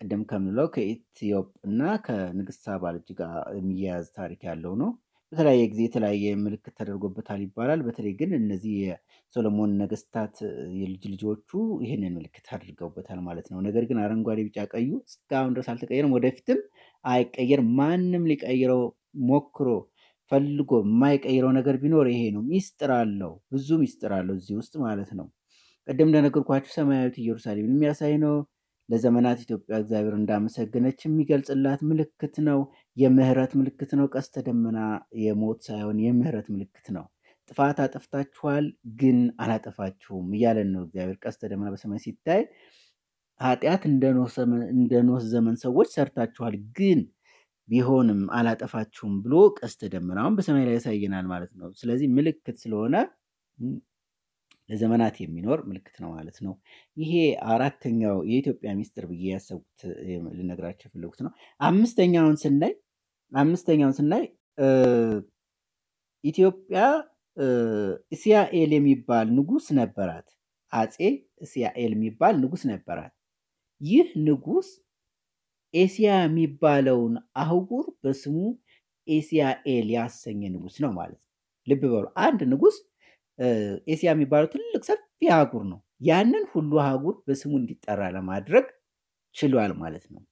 ቅድም ከምንለው ከኢትዮጵ እና ከንግስት ሳባ ልጅ ጋር የሚያያዝ ታሪክ ያለው ነው። በተለያየ ጊዜ የተለያየ ምልክት ተደርጎበታል ይባላል። በተለይ ግን እነዚህ የሶሎሞን ነገስታት የልጅ ልጆቹ ይህንን ምልክት አድርገውበታል ማለት ነው። ነገር ግን አረንጓዴ፣ ቢጫ፣ ቀዩ እስካሁን ድረስ አልተቀየረም። ወደፊትም አይቀየርም። ማንም ሊቀይረው ሞክሮ ፈልጎ የማይቀይረው ነገር ቢኖር ይሄ ነው። ሚስጥር አለው፣ ብዙ ሚስጥር አለው እዚህ ውስጥ ማለት ነው። ቅድም እንደነገርኳችሁ ሰማያዊት ኢየሩሳሌምን የሚያሳይ ነው። ለዘመናት ኢትዮጵያ እግዚአብሔር እንዳመሰገነች የሚገልጽላት ምልክት ነው። የምህረት ምልክት ነው። ቀስተ ደመና የሞት ሳይሆን የምህረት ምልክት ነው። ጥፋት አጠፍታችኋል፣ ግን አላጠፋችሁም እያለን ነው እግዚአብሔር። ቀስተ ደመና በሰማይ ሲታይ ኃጢአት እንደ ኖህ ዘመን ሰዎች ሰርታችኋል፣ ግን ቢሆንም አላጠፋችሁም ብሎ ቀስተ ደመናውን በሰማይ ላይ ያሳየናል ማለት ነው። ስለዚህ ምልክት ስለሆነ ለዘመናት የሚኖር ምልክት ነው ማለት ነው። ይሄ አራተኛው የኢትዮጵያ ሚስጥር ብዬ ያሰብኩት ልነግራቸው የፈለጉት ነው። አምስተኛውን ስናይ አምስተኛውን ስናይ ኢትዮጵያ እስያኤል የሚባል ንጉስ ነበራት። አፄ እስያኤል የሚባል ንጉስ ነበራት። ይህ ንጉስ ኤስያ የሚባለውን አህጉር በስሙ ኤስያኤል ያሰኘ ንጉስ ነው ማለት ነው። ልብ በሉ አንድ ንጉስ ኤስያ የሚባለው ትልቅ ሰፊ አህጉር ነው። ያንን ሁሉ አህጉር በስሙ እንዲጠራ ለማድረግ ችሏል ማለት ነው።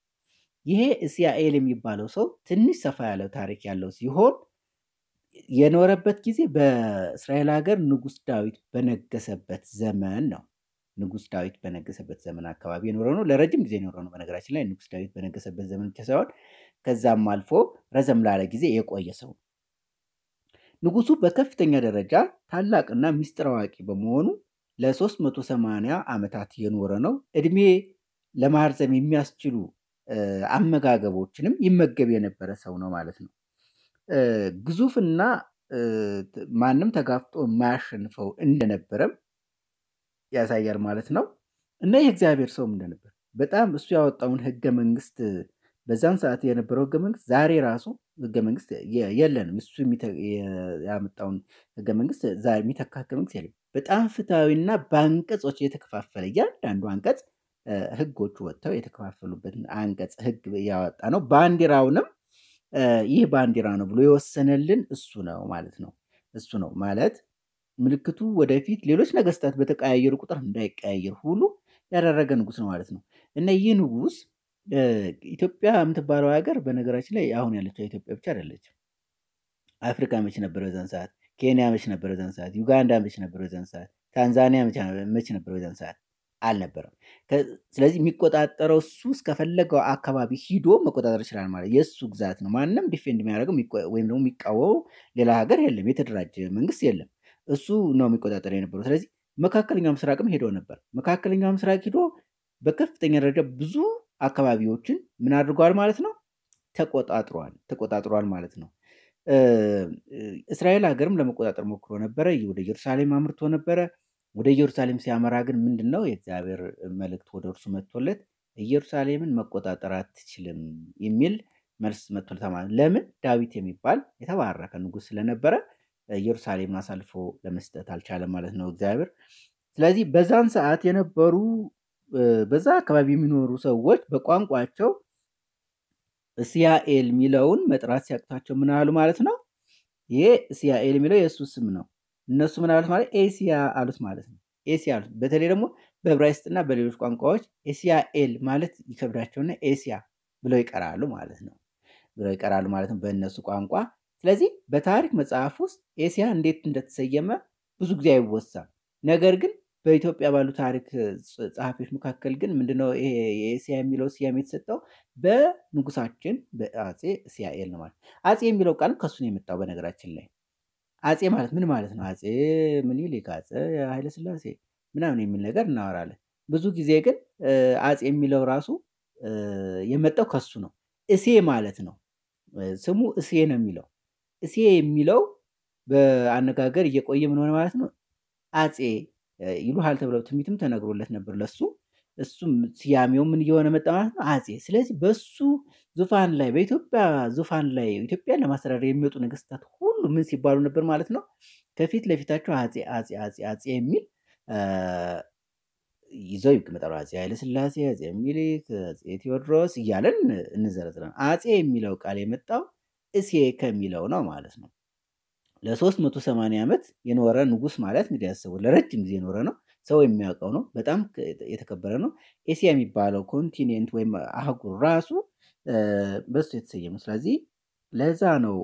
ይሄ እስያኤል የሚባለው ሰው ትንሽ ሰፋ ያለው ታሪክ ያለው ሲሆን የኖረበት ጊዜ በእስራኤል ሀገር ንጉስ ዳዊት በነገሰበት ዘመን ነው። ንጉስ ዳዊት በነገሰበት ዘመን አካባቢ የኖረ ነው። ለረጅም ጊዜ የኖረ ነው። በነገራችን ላይ ንጉስ ዳዊት በነገሰበት ዘመን ብቻ ሳይሆን ከዛም አልፎ ረዘም ላለ ጊዜ የቆየ ሰው ንጉሱ በከፍተኛ ደረጃ ታላቅና ሚስጥር አዋቂ በመሆኑ ለ380 ዓመታት የኖረ ነው። እድሜ ለማርዘም የሚያስችሉ አመጋገቦችንም ይመገብ የነበረ ሰው ነው ማለት ነው። ግዙፍና ማንም ተጋፍጦ የማያሸንፈው እንደነበረም ያሳያል ማለት ነው። እና የእግዚአብሔር ሰውም እንደነበር በጣም እሱ ያወጣውን ህገ መንግስት በዛን ሰዓት የነበረው ህገ መንግስት ዛሬ ራሱ ህገ መንግስት የለንም። እሱ ያመጣውን ህገ መንግስት የሚተካ ህገ መንግስት የለም። በጣም ፍትሐዊና በአንቀጾች የተከፋፈለ እያንዳንዱ አንቀጽ ህጎቹ ወጥተው የተከፋፈሉበትን አንቀጽ ህግ ያወጣ ነው። ባንዲራውንም ይህ ባንዲራ ነው ብሎ የወሰነልን እሱ ነው ማለት ነው። እሱ ነው ማለት ምልክቱ ወደፊት ሌሎች ነገስታት በተቀያየሩ ቁጥር እንዳይቀያየር ሁሉ ያደረገ ንጉስ ነው ማለት ነው። እና ይህ ንጉስ ኢትዮጵያ የምትባለው ሀገር በነገራችን ላይ አሁን ያለችው ኢትዮጵያ ብቻ አይደለችም። አፍሪካ መች ነበር በዛን ሰዓት? ኬንያ መች ነበር በዛን ሰዓት? ዩጋንዳ መች ነበር በዛን ሰዓት? ታንዛኒያ መች ነበር በዛን ሰዓት? አልነበረም። ስለዚህ የሚቆጣጠረው እሱ እስከፈለገው አካባቢ ሂዶ መቆጣጠር ይችላል ማለት የእሱ ግዛት ነው። ማንም defend የሚያደርገው ወይም ደግሞ የሚቃወመው ሌላ ሀገር የለም። የተደራጀ መንግስት የለም። እሱ ነው የሚቆጣጠር የነበረው። ስለዚህ መካከለኛው ምስራቅም ሄዶ ነበር። መካከለኛው ምስራቅ ሂዶ በከፍተኛ ደረጃ ብዙ አካባቢዎችን ምን አድርጓል ማለት ነው? ተቆጣጥሯል ተቆጣጥሯል ማለት ነው። እስራኤል ሀገርም ለመቆጣጠር ሞክሮ ነበረ። ወደ ኢየሩሳሌም አምርቶ ነበረ። ወደ ኢየሩሳሌም ሲያመራ ግን ምንድን ነው የእግዚአብሔር መልእክት ወደ እርሱ መጥቶለት ኢየሩሳሌምን መቆጣጠር አትችልም የሚል መልስ መጥቶለት ለምን? ዳዊት የሚባል የተባረከ ንጉሥ ስለነበረ ኢየሩሳሌምን አሳልፎ ለመስጠት አልቻለም ማለት ነው እግዚአብሔር። ስለዚህ በዛን ሰዓት የነበሩ በዛ አካባቢ የሚኖሩ ሰዎች በቋንቋቸው እስያኤል የሚለውን መጥራት ሲያቅታቸው ምን አሉ ማለት ነው? ይሄ እስያኤል የሚለው የእሱ ስም ነው። እነሱ ምን አሉት ማለት ኤሲያ አሉት ማለት ነው። ኤሲያ አሉት። በተለይ ደግሞ በዕብራይስጥና በሌሎች ቋንቋዎች ኤሲያኤል ማለት ይከብዳቸውና ኤሲያ ብለው ይቀራሉ ማለት ነው ብለው ይቀራሉ ማለት ነው በእነሱ ቋንቋ። ስለዚህ በታሪክ መጽሐፍ ውስጥ ኤሲያ እንዴት እንደተሰየመ ብዙ ጊዜ አይወሳም። ነገር ግን በኢትዮጵያ ባሉ ታሪክ ጸሐፊዎች መካከል ግን ምንድነው የኤስያ የሚለው ስያሜ የተሰጠው በንጉሳችን በአፄ እስያኤል ነው ማለት። አፄ የሚለው ቃልም ከሱ ነው የመጣው። በነገራችን ላይ አፄ ማለት ምን ማለት ነው? አፄ ምኒልክ፣ አፄ ኃይለስላሴ ምናምን የሚል ነገር እናወራለን። ብዙ ጊዜ ግን አፄ የሚለው ራሱ የመጣው ከሱ ነው። እሴ ማለት ነው። ስሙ እሴ ነው የሚለው እሴ የሚለው በአነጋገር እየቆየ ምን ሆነ ማለት ነው አፄ ይሉሃል ተብለው ትንቢትም ተነግሮለት ነበር ለሱ። እሱም ስያሜው ምን እየሆነ መጣ ማለት ነው አፄ። ስለዚህ በሱ ዙፋን ላይ በኢትዮጵያ ዙፋን ላይ ኢትዮጵያን ለማስተዳደር የሚወጡ ነገስታት ሁሉ ምን ሲባሉ ነበር ማለት ነው? ከፊት ለፊታቸው አፄ አፄ አፄ አፄ የሚል ይዘው ይቀመጣሉ። አፄ ኃይለስላሴ፣ አፄ ምኒልክ፣ አፄ ቴዎድሮስ እያለን እንዘረዝራለን። አፄ የሚለው ቃል የመጣው እሴ ከሚለው ነው ማለት ነው። ለሶስት መቶ ሰማንያ ዓመት የኖረ ንጉስ ማለት እንግዲህ ያስቡ ለረጅም ጊዜ የኖረ ነው። ሰው የሚያውቀው ነው። በጣም የተከበረ ነው። ኤሲያ የሚባለው continent ወይም አህጉር ራሱ በሱ የተሰየመ ስለዚህ ለዛ ነው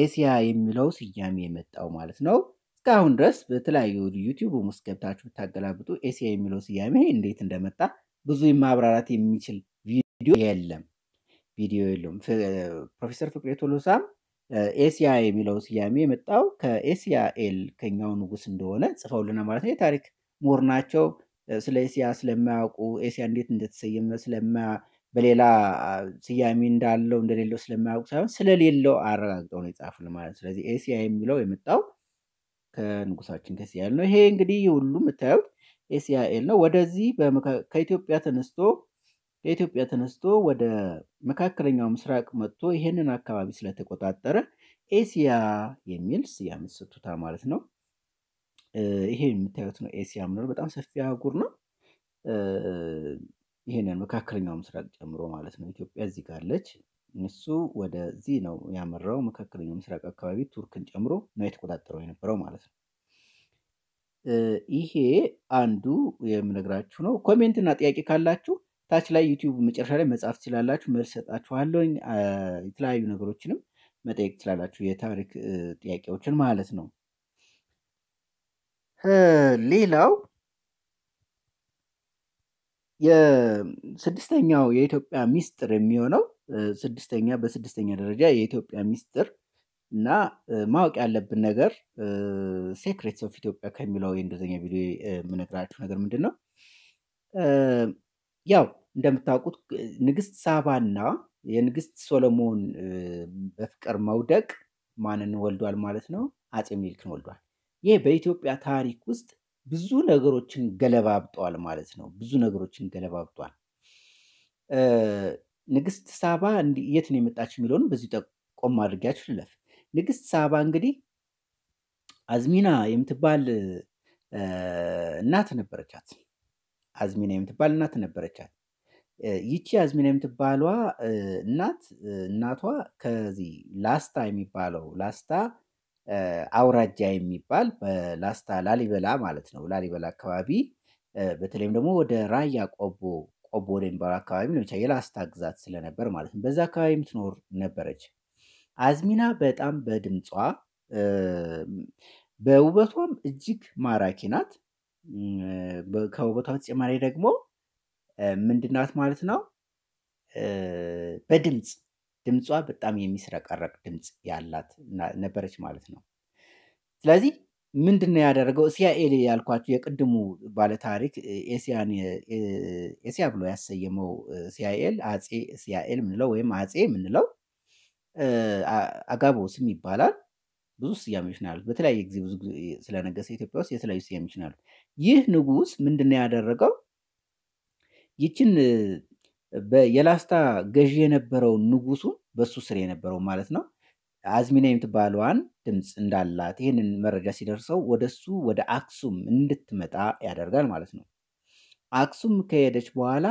ኤሲያ የሚለው ስያሜ የመጣው ማለት ነው። እስካሁን ድረስ በተለያዩ YouTube ውስጥ ገብታችሁ ብታገላብጡ ኤሲያ የሚለው ስያሜ እንዴት እንደመጣ ብዙ ማብራራት የሚችል ቪዲዮ የለም። ቪዲዮ የለውም። ፕሮፌሰር ፍቅሬ ቶሎሳም ኤሲያ የሚለው ስያሜ የመጣው ከኤሲያ ኤል ከኛው ንጉስ እንደሆነ ጽፈውልናል ማለት ነው። የታሪክ ምሁር ናቸው። ስለ ኤሲያ ስለማያውቁ ኤሲያ እንዴት እንደተሰየመ በሌላ ስያሜ እንዳለው እንደሌለው ስለማያውቁ ሳይሆን ስለሌለው አረጋግጠው ነው የጻፉልን ማለት ነው። ስለዚህ ኤሲያ የሚለው የመጣው ከንጉሳችን ከሲያል ነው። ይሄ እንግዲህ ሁሉ የምታዩት ኤሲያኤል ነው። ወደዚህ ከኢትዮጵያ ተነስቶ ከኢትዮጵያ ተነስቶ ወደ መካከለኛው ምስራቅ መጥቶ ይሄንን አካባቢ ስለተቆጣጠረ ኤሲያ የሚል ስያሜ ሰጥቶታል ማለት ነው። ይሄ የምታዩት ነው ኤሲያ የምንለው በጣም ሰፊ አህጉር ነው። ይሄንን መካከለኛው ምስራቅ ጨምሮ ማለት ነው። ኢትዮጵያ እዚህ ጋር አለች። እሱ ወደዚህ ነው ያመራው። መካከለኛው ምስራቅ አካባቢ ቱርክን ጨምሮ ነው የተቆጣጠረው የነበረው ማለት ነው። ይሄ አንዱ የምነግራችሁ ነው። comment እና ጥያቄ ካላችሁ ታች ላይ YouTube መጨረሻ ላይ መጻፍ ትችላላችሁ። መልስ እሰጣችኋለሁኝ። የተለያዩ ነገሮችንም መጠየቅ ትችላላችሁ። የታሪክ ጥያቄዎችን ማለት ነው። ሌላው የስድስተኛው የኢትዮጵያ ሚስጥር የሚሆነው ስድስተኛ በስድስተኛ ደረጃ የኢትዮጵያ ሚስጥር እና ማወቅ ያለብን ነገር Secrets of Ethiopia ከሚለው የእንግሊዝኛ ቪዲዮ የምነግራችሁ ነገር ምንድን ነው? ያው እንደምታውቁት ንግስት ሳባና የንግስት ሶሎሞን በፍቅር መውደቅ ማንን ወልዷል ማለት ነው? አፄ ምኒልክን ወልዷል። ይህ በኢትዮጵያ ታሪክ ውስጥ ብዙ ነገሮችን ገለባብጧል ማለት ነው። ብዙ ነገሮችን ገለባብጧል። ንግስት ሳባ የት ነው የመጣችው የሚለውን በዚህ ጠቆም አድርጊያችሁ ልለፍ። ንግስት ሳባ እንግዲህ አዝሚና የምትባል እናት ነበረቻት። አዝሚና የምትባል እናት ነበረቻት። ይቺ አዝሚና የምትባሏ እናት እናቷ ከዚህ ላስታ የሚባለው ላስታ አውራጃ የሚባል በላስታ ላሊበላ ማለት ነው። ላሊበላ አካባቢ በተለይም ደግሞ ወደ ራያ ቆቦ ቆቦ ወደሚባለው አካባቢ ነው። የላስታ ግዛት ስለነበር ማለት ነው። በዛ አካባቢ የምትኖር ነበረች። አዝሚና በጣም በድምጿ በውበቷም እጅግ ማራኪ ናት። ከውበቷ በተጨማሪ ደግሞ ምንድናት ማለት ነው? በድምፅ ድምጿ በጣም የሚስረቀረቅ ድምፅ ያላት ነበረች ማለት ነው። ስለዚህ ምንድነው ያደረገው? እስያኤል ያልኳቸው የቅድሙ ባለታሪክ ኤሲያ ብሎ ያሰየመው እስያኤል አፄ እስያኤል ምንለው ወይም አፄ የምንለው አጋቦስም ይባላል። ብዙ ስያሜዎች ነው ያሉት። በተለያየ ጊዜ ብዙ ስለነገሰ ኢትዮጵያ ውስጥ የተለያዩ ስያሜዎች ነው ያሉት። ይህ ንጉስ ምንድነው ያደረገው? ይችን የላስታ ገዢ የነበረውን ንጉሱን በሱ ስር የነበረው ማለት ነው አዝሚና የምትባለዋን ድምፅ እንዳላት ይህንን መረጃ ሲደርሰው ወደሱ ወደ አክሱም እንድትመጣ ያደርጋል ማለት ነው። አክሱም ከሄደች በኋላ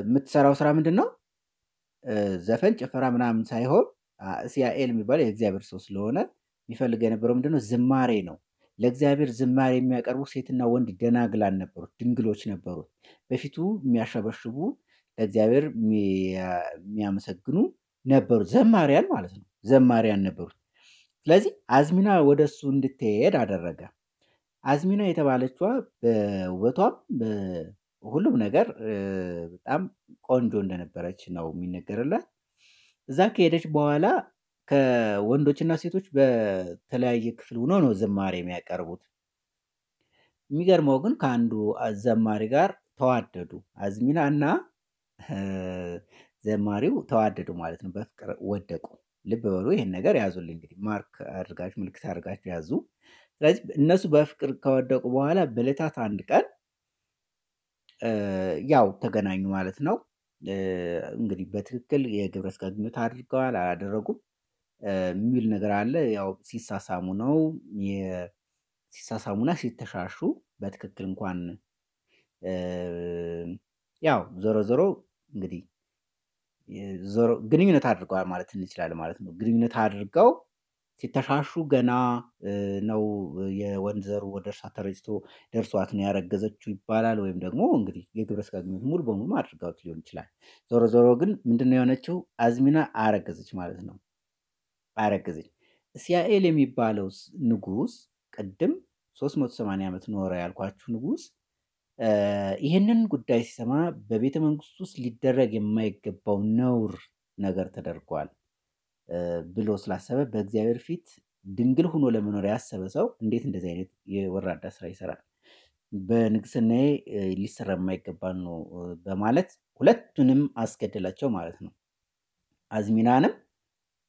የምትሰራው ስራ ምንድን ነው? ዘፈን፣ ጭፈራ ምናምን ሳይሆን እስያኤል የሚባለው የእግዚአብሔር ሰው ስለሆነ የሚፈልግ የነበረው ምንድነው? ዝማሬ ነው። ለእግዚአብሔር ዝማሬ የሚያቀርቡ ሴትና ወንድ ደናግላን ነበሩት፣ ድንግሎች ነበሩት። በፊቱ የሚያሸበሽቡ ለእግዚአብሔር የሚያመሰግኑ ነበሩ፣ ዘማሪያን ማለት ነው። ዘማሪያን ነበሩት። ስለዚህ አዝሚና ወደ እሱ እንድትሄድ አደረገ። አዝሚና የተባለችዋ በውበቷም በሁሉም ነገር በጣም ቆንጆ እንደነበረች ነው የሚነገርላት። እዛ ከሄደች በኋላ ከወንዶችና ሴቶች በተለያየ ክፍል ሆኖ ነው ዝማሬ የሚያቀርቡት። የሚገርመው ግን ከአንዱ ዘማሪ ጋር ተዋደዱ። አዝሚና እና ዘማሪው ተዋደዱ ማለት ነው። በፍቅር ወደቁ። ልብ በሉ ይህን ነገር ያዙልኝ እንግዲህ ማርክ አድርጋችሁ ምልክት አድርጋችሁ ያዙ። ስለዚህ እነሱ በፍቅር ከወደቁ በኋላ በዕለታት አንድ ቀን ያው ተገናኙ ማለት ነው። እንግዲህ በትክክል የግብረ ስጋ ግንኙነት አድርገዋል አላደረጉም የሚል ነገር አለ። ያው ሲሳሳሙ ነው ሲሳሳሙና ሲተሻሹ በትክክል እንኳን ያው ዞሮ ዞሮ እንግዲህ ዞሮ ግንኙነት አድርገዋል ማለት እንችላለን ማለት ነው። ግንኙነት አድርገው ሲተሻሹ ገና ነው የወንድ ዘሩ ወደ እርሷ ተረጭቶ ደርሷት ነው ያረገዘችው ይባላል። ወይም ደግሞ እንግዲህ የግብረ ስጋ ግንኙነት ሙሉ በሙሉ አድርገውት ሊሆን ይችላል። ዞሮ ዞሮ ግን ምንድነው የሆነችው? አዝሚና አረገዘች ማለት ነው። አረገዘች። እስያኤል የሚባለው ንጉስ ቅድም 380 ዓመት ኖረ ያልኳችሁ ንጉሥ ይህንን ጉዳይ ሲሰማ በቤተ መንግስት ውስጥ ሊደረግ የማይገባው ነውር ነገር ተደርጓል ብሎ ስላሰበ በእግዚአብሔር ፊት ድንግል ሆኖ ለመኖር ያሰበ ሰው እንዴት እንደዚህ አይነት የወራዳ ስራ ይሰራል? በንግስናዬ ሊሰራ የማይገባ ነው በማለት ሁለቱንም አስገደላቸው ማለት ነው። አዝሚናንም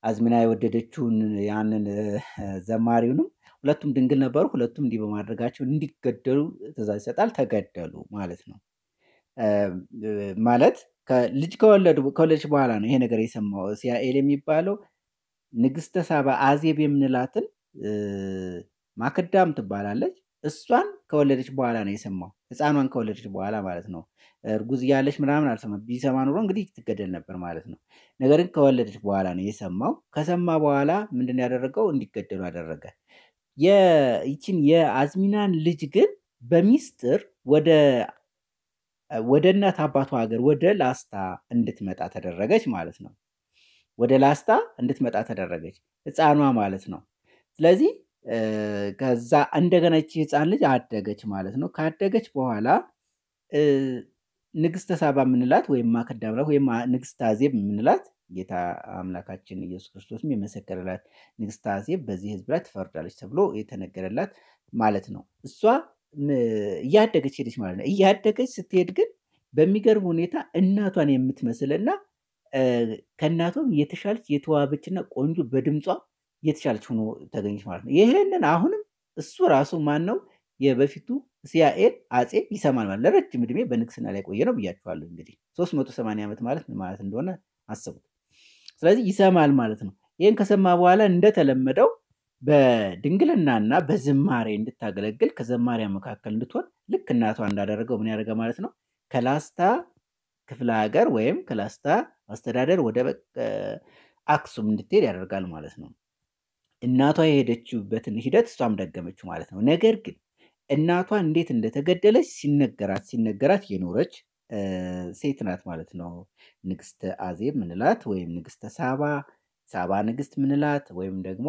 አዝሚና የወደደችውን ያንን ዘማሪውንም ሁለቱም ድንግል ነበሩ። ሁለቱም እንዲህ በማድረጋቸው እንዲገደሉ ትእዛዝ ይሰጣል። ተገደሉ ማለት ነው። ማለት ልጅ ከወለደች በኋላ ነው ይሄ ነገር የሰማው። ሲያኤል የሚባለው ንግስተ ሳባ አዜብ የምንላትን ማክዳም ትባላለች። እሷን ከወለደች በኋላ ነው የሰማው። ህፃኗን ከወለደች በኋላ ማለት ነው። እርጉዝ እያለች ምናምን አልሰማም። ቢሰማ ኑሮ እንግዲህ ትገደል ነበር ማለት ነው። ነገር ግን ከወለደች በኋላ ነው የሰማው። ከሰማ በኋላ ምንድን ያደረገው? እንዲገደሉ አደረገ። ይችን የአዝሚናን ልጅ ግን በሚስጥር ወደ እናት አባቷ ሀገር ወደ ላስታ እንድትመጣ ተደረገች ማለት ነው። ወደ ላስታ እንድትመጣ ተደረገች ህፃኗ ማለት ነው። ስለዚህ ከዛ እንደገና ይቺ ህፃን ልጅ አደገች ማለት ነው። ካደገች በኋላ ንግስተ ሳባ የምንላት ወይም ማክዳ ወይም ንግስተ አዜብ የምንላት ጌታ አምላካችን ኢየሱስ ክርስቶስም የመሰከረላት ንግስተ አዜብ በዚህ ህዝብ ላይ ትፈርዳለች ተብሎ የተነገረላት ማለት ነው። እሷ እያደገች ሄደች ማለት ነው። እያደገች ስትሄድ ግን በሚገርም ሁኔታ እናቷን የምትመስልና ከእናቷም የተሻለች የተዋበችና ቆንጆ በድምጿ የተሻለች ሆኖ ተገኘች ማለት ነው። ይህንን አሁንም እሱ ራሱ ማን ነው የበፊቱ ሲያኤል አጼ ይሰማል ማለት ለረጅም ዕድሜ በንግስና ላይ ቆየ ነው ብያችኋለሁ። እንግዲህ 380 ዓመት ማለት ምን ማለት እንደሆነ አስቡት። ስለዚህ ይሰማል ማለት ነው። ይህን ከሰማ በኋላ እንደተለመደው በድንግልናና በዝማሬ እንድታገለግል ከዘማሪያ መካከል እንድትሆን ልክ እናቷ እንዳደረገው ምን ያደረገ ማለት ነው ከላስታ ክፍለ ሀገር ወይም ከላስታ አስተዳደር ወደ አክሱም እንድትሄድ ያደርጋል ማለት ነው። እናቷ የሄደችበትን ሂደት እሷም ደገመችው ማለት ነው። ነገር ግን እናቷ እንዴት እንደተገደለች ሲነገራት ሲነገራት የኖረች ሴት ናት ማለት ነው። ንግስተ አዜብ ምንላት ወይም ንግስተ ሳባ ሳባ ንግስት ምንላት ወይም ደግሞ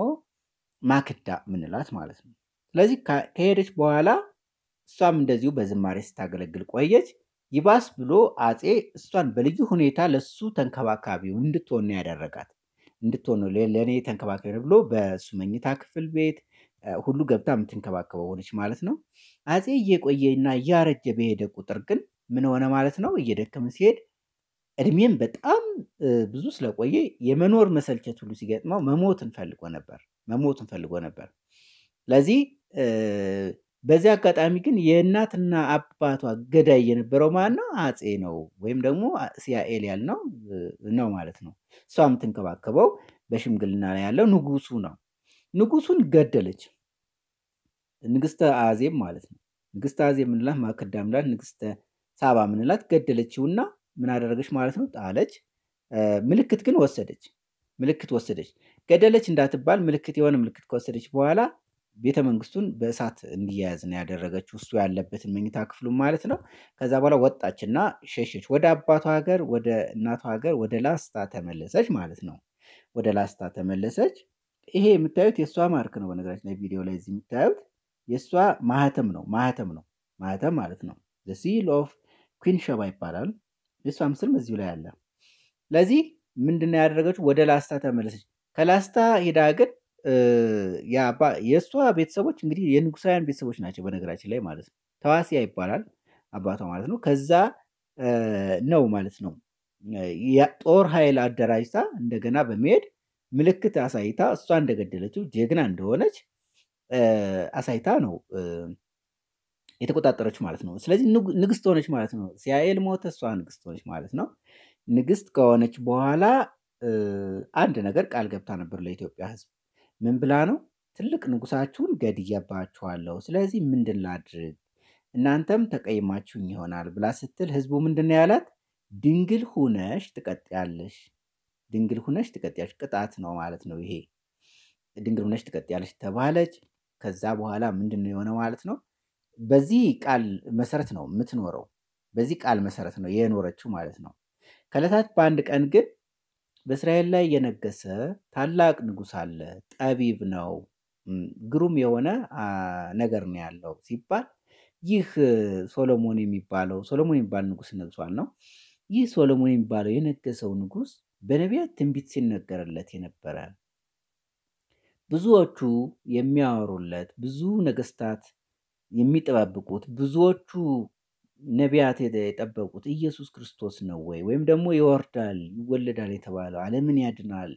ማክዳ ምንላት ማለት ነው። ስለዚህ ከሄደች በኋላ እሷም እንደዚሁ በዝማሬ ስታገለግል ቆየች። ይባስ ብሎ አጼ እሷን በልዩ ሁኔታ ለሱ ተንከባካቢው እንድትሆን ያደረጋት እንድትሆን ለእኔ ተንከባካቢ ብሎ በሱ መኝታ ክፍል ቤት ሁሉ ገብታ የምትንከባከበው ሆነች ማለት ነው። አጼ እየቆየና እያረጀ በሄደ ቁጥር ግን ምን ሆነ ማለት ነው? እየደከመ ሲሄድ እድሜም በጣም ብዙ ስለቆየ የመኖር መሰልቸት ሁሉ ሲገጥመው መሞትን ፈልጎ ነበር መሞትን ፈልጎ ነበር። ስለዚህ በዚህ አጋጣሚ ግን የእናትና አባቷ ገዳይ የነበረው ማን ነው? አጼ ነው ወይም ደግሞ ሲያኤል ያልነው ነው ማለት ነው። እሷ የምትንከባከበው በሽምግልና ላይ ያለው ንጉሱ ነው። ንጉሱን ገደለች። ንግስተ አዜብ ማለት ነው። ንግስተ አዜብ ምንላት ማክዳ ምንላት ንግስተ ሳባ ምንላት ገደለችውና ምን አደረገች ማለት ነው? ጣለች። ምልክት ግን ወሰደች። ምልክት ወሰደች። ገደለች እንዳትባል ምልክት የሆነ ምልክት ከወሰደች በኋላ ቤተ መንግስቱን በእሳት እንዲያያዝ ነው ያደረገችው። እሱ ያለበትን መኝታ ክፍሉን ማለት ነው። ከዛ በኋላ ወጣችና ሸሸች። ወደ አባቷ ሀገር፣ ወደ እናቷ ሀገር፣ ወደ ላስታ ተመለሰች ማለት ነው። ወደ ላስታ ተመለሰች። ይሄ የምታዩት የእሷ mark ነው። በነገራችን ላይ ቪዲዮ ላይ እዚህ የምታዩት የእሷ ማህተም ነው። ማህተም ነው። ማህተም ማለት ነው። Seal of Queen Sheba ይባላል። የእሷ ምስልም እዚሁ ላይ አለ። ስለዚህ ምንድን ነው ያደረገችው? ወደ ላስታ ተመለሰች። ከላስታ ሄዳ ግን የእሷ ቤተሰቦች እንግዲህ የንጉሳውያን ቤተሰቦች ናቸው። በነገራችን ላይ ማለት ነው። ተዋሲያ ይባላል አባቷ ማለት ነው። ከዛ ነው ማለት ነው ጦር ኃይል አደራጅታ እንደገና በመሄድ ምልክት አሳይታ እሷ እንደገደለችው ጀግና እንደሆነች አሳይታ ነው የተቆጣጠረችው ማለት ነው። ስለዚህ ንግስት ሆነች ማለት ነው። ሲያኤል ሞተ፣ እሷ ንግስት ሆነች ማለት ነው። ንግስት ከሆነች በኋላ አንድ ነገር ቃል ገብታ ነበር ለኢትዮጵያ ሕዝብ ምን ብላ ነው? ትልቅ ንጉሳችሁን ገድያባችኋለሁ፣ ስለዚህ ምንድን ላድርግ? እናንተም ተቀይማችሁኝ ይሆናል ብላ ስትል ህዝቡ ምንድን ያላት? ድንግል ሁነሽ ትቀጥያለሽ፣ ድንግል ሁነሽ ትቀጥያለሽ። ቅጣት ነው ማለት ነው ይሄ። ድንግል ሁነሽ ትቀጥያለሽ ተባለች። ከዛ በኋላ ምንድን ነው የሆነ ማለት ነው? በዚህ ቃል መሰረት ነው የምትኖረው። በዚህ ቃል መሰረት ነው የኖረችው ማለት ነው። ከዕለታት በአንድ ቀን ግን በእስራኤል ላይ የነገሰ ታላቅ ንጉሥ አለ። ጠቢብ ነው፣ ግሩም የሆነ ነገር ነው ያለው ሲባል ይህ ሶሎሞን የሚባለው ሶሎሞን የሚባል ንጉስ ነግሷል ነው። ይህ ሶሎሞን የሚባለው የነገሰው ንጉስ በነቢያት ትንቢት ሲነገርለት የነበረ ብዙዎቹ የሚያወሩለት ብዙ ነገስታት የሚጠባብቁት ብዙዎቹ ነቢያት የጠበቁት ኢየሱስ ክርስቶስ ነው ወይ ወይም ደግሞ ይወርዳል ይወለዳል የተባለው ዓለምን ያድናል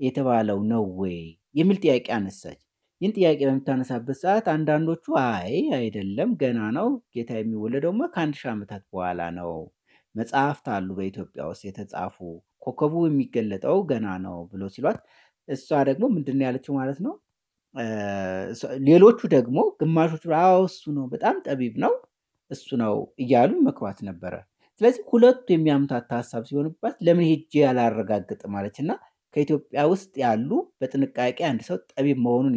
የተባለው ነው ወይ የሚል ጥያቄ አነሳች። ይህን ጥያቄ በምታነሳበት ሰዓት አንዳንዶቹ አይ አይደለም ገና ነው ጌታ የሚወለደውማ ከአንድ ሺህ ዓመታት በኋላ ነው። መጽሐፍት አሉ በኢትዮጵያ ውስጥ የተጻፉ ኮከቡ የሚገለጠው ገና ነው ብሎ ሲሏት እሷ ደግሞ ምንድን ያለችው ማለት ነው። ሌሎቹ ደግሞ ግማሾቹ አዎ እሱ ነው በጣም ጠቢብ ነው እሱ ነው እያሉ ይመክሯት ነበረ። ስለዚህ ሁለቱ የሚያምታታ ሀሳብ ሲሆንባት ለምን ሄጄ አላረጋግጥም አለች እና ከኢትዮጵያ ውስጥ ያሉ በጥንቃቄ አንድ ሰው ጠቢብ መሆኑን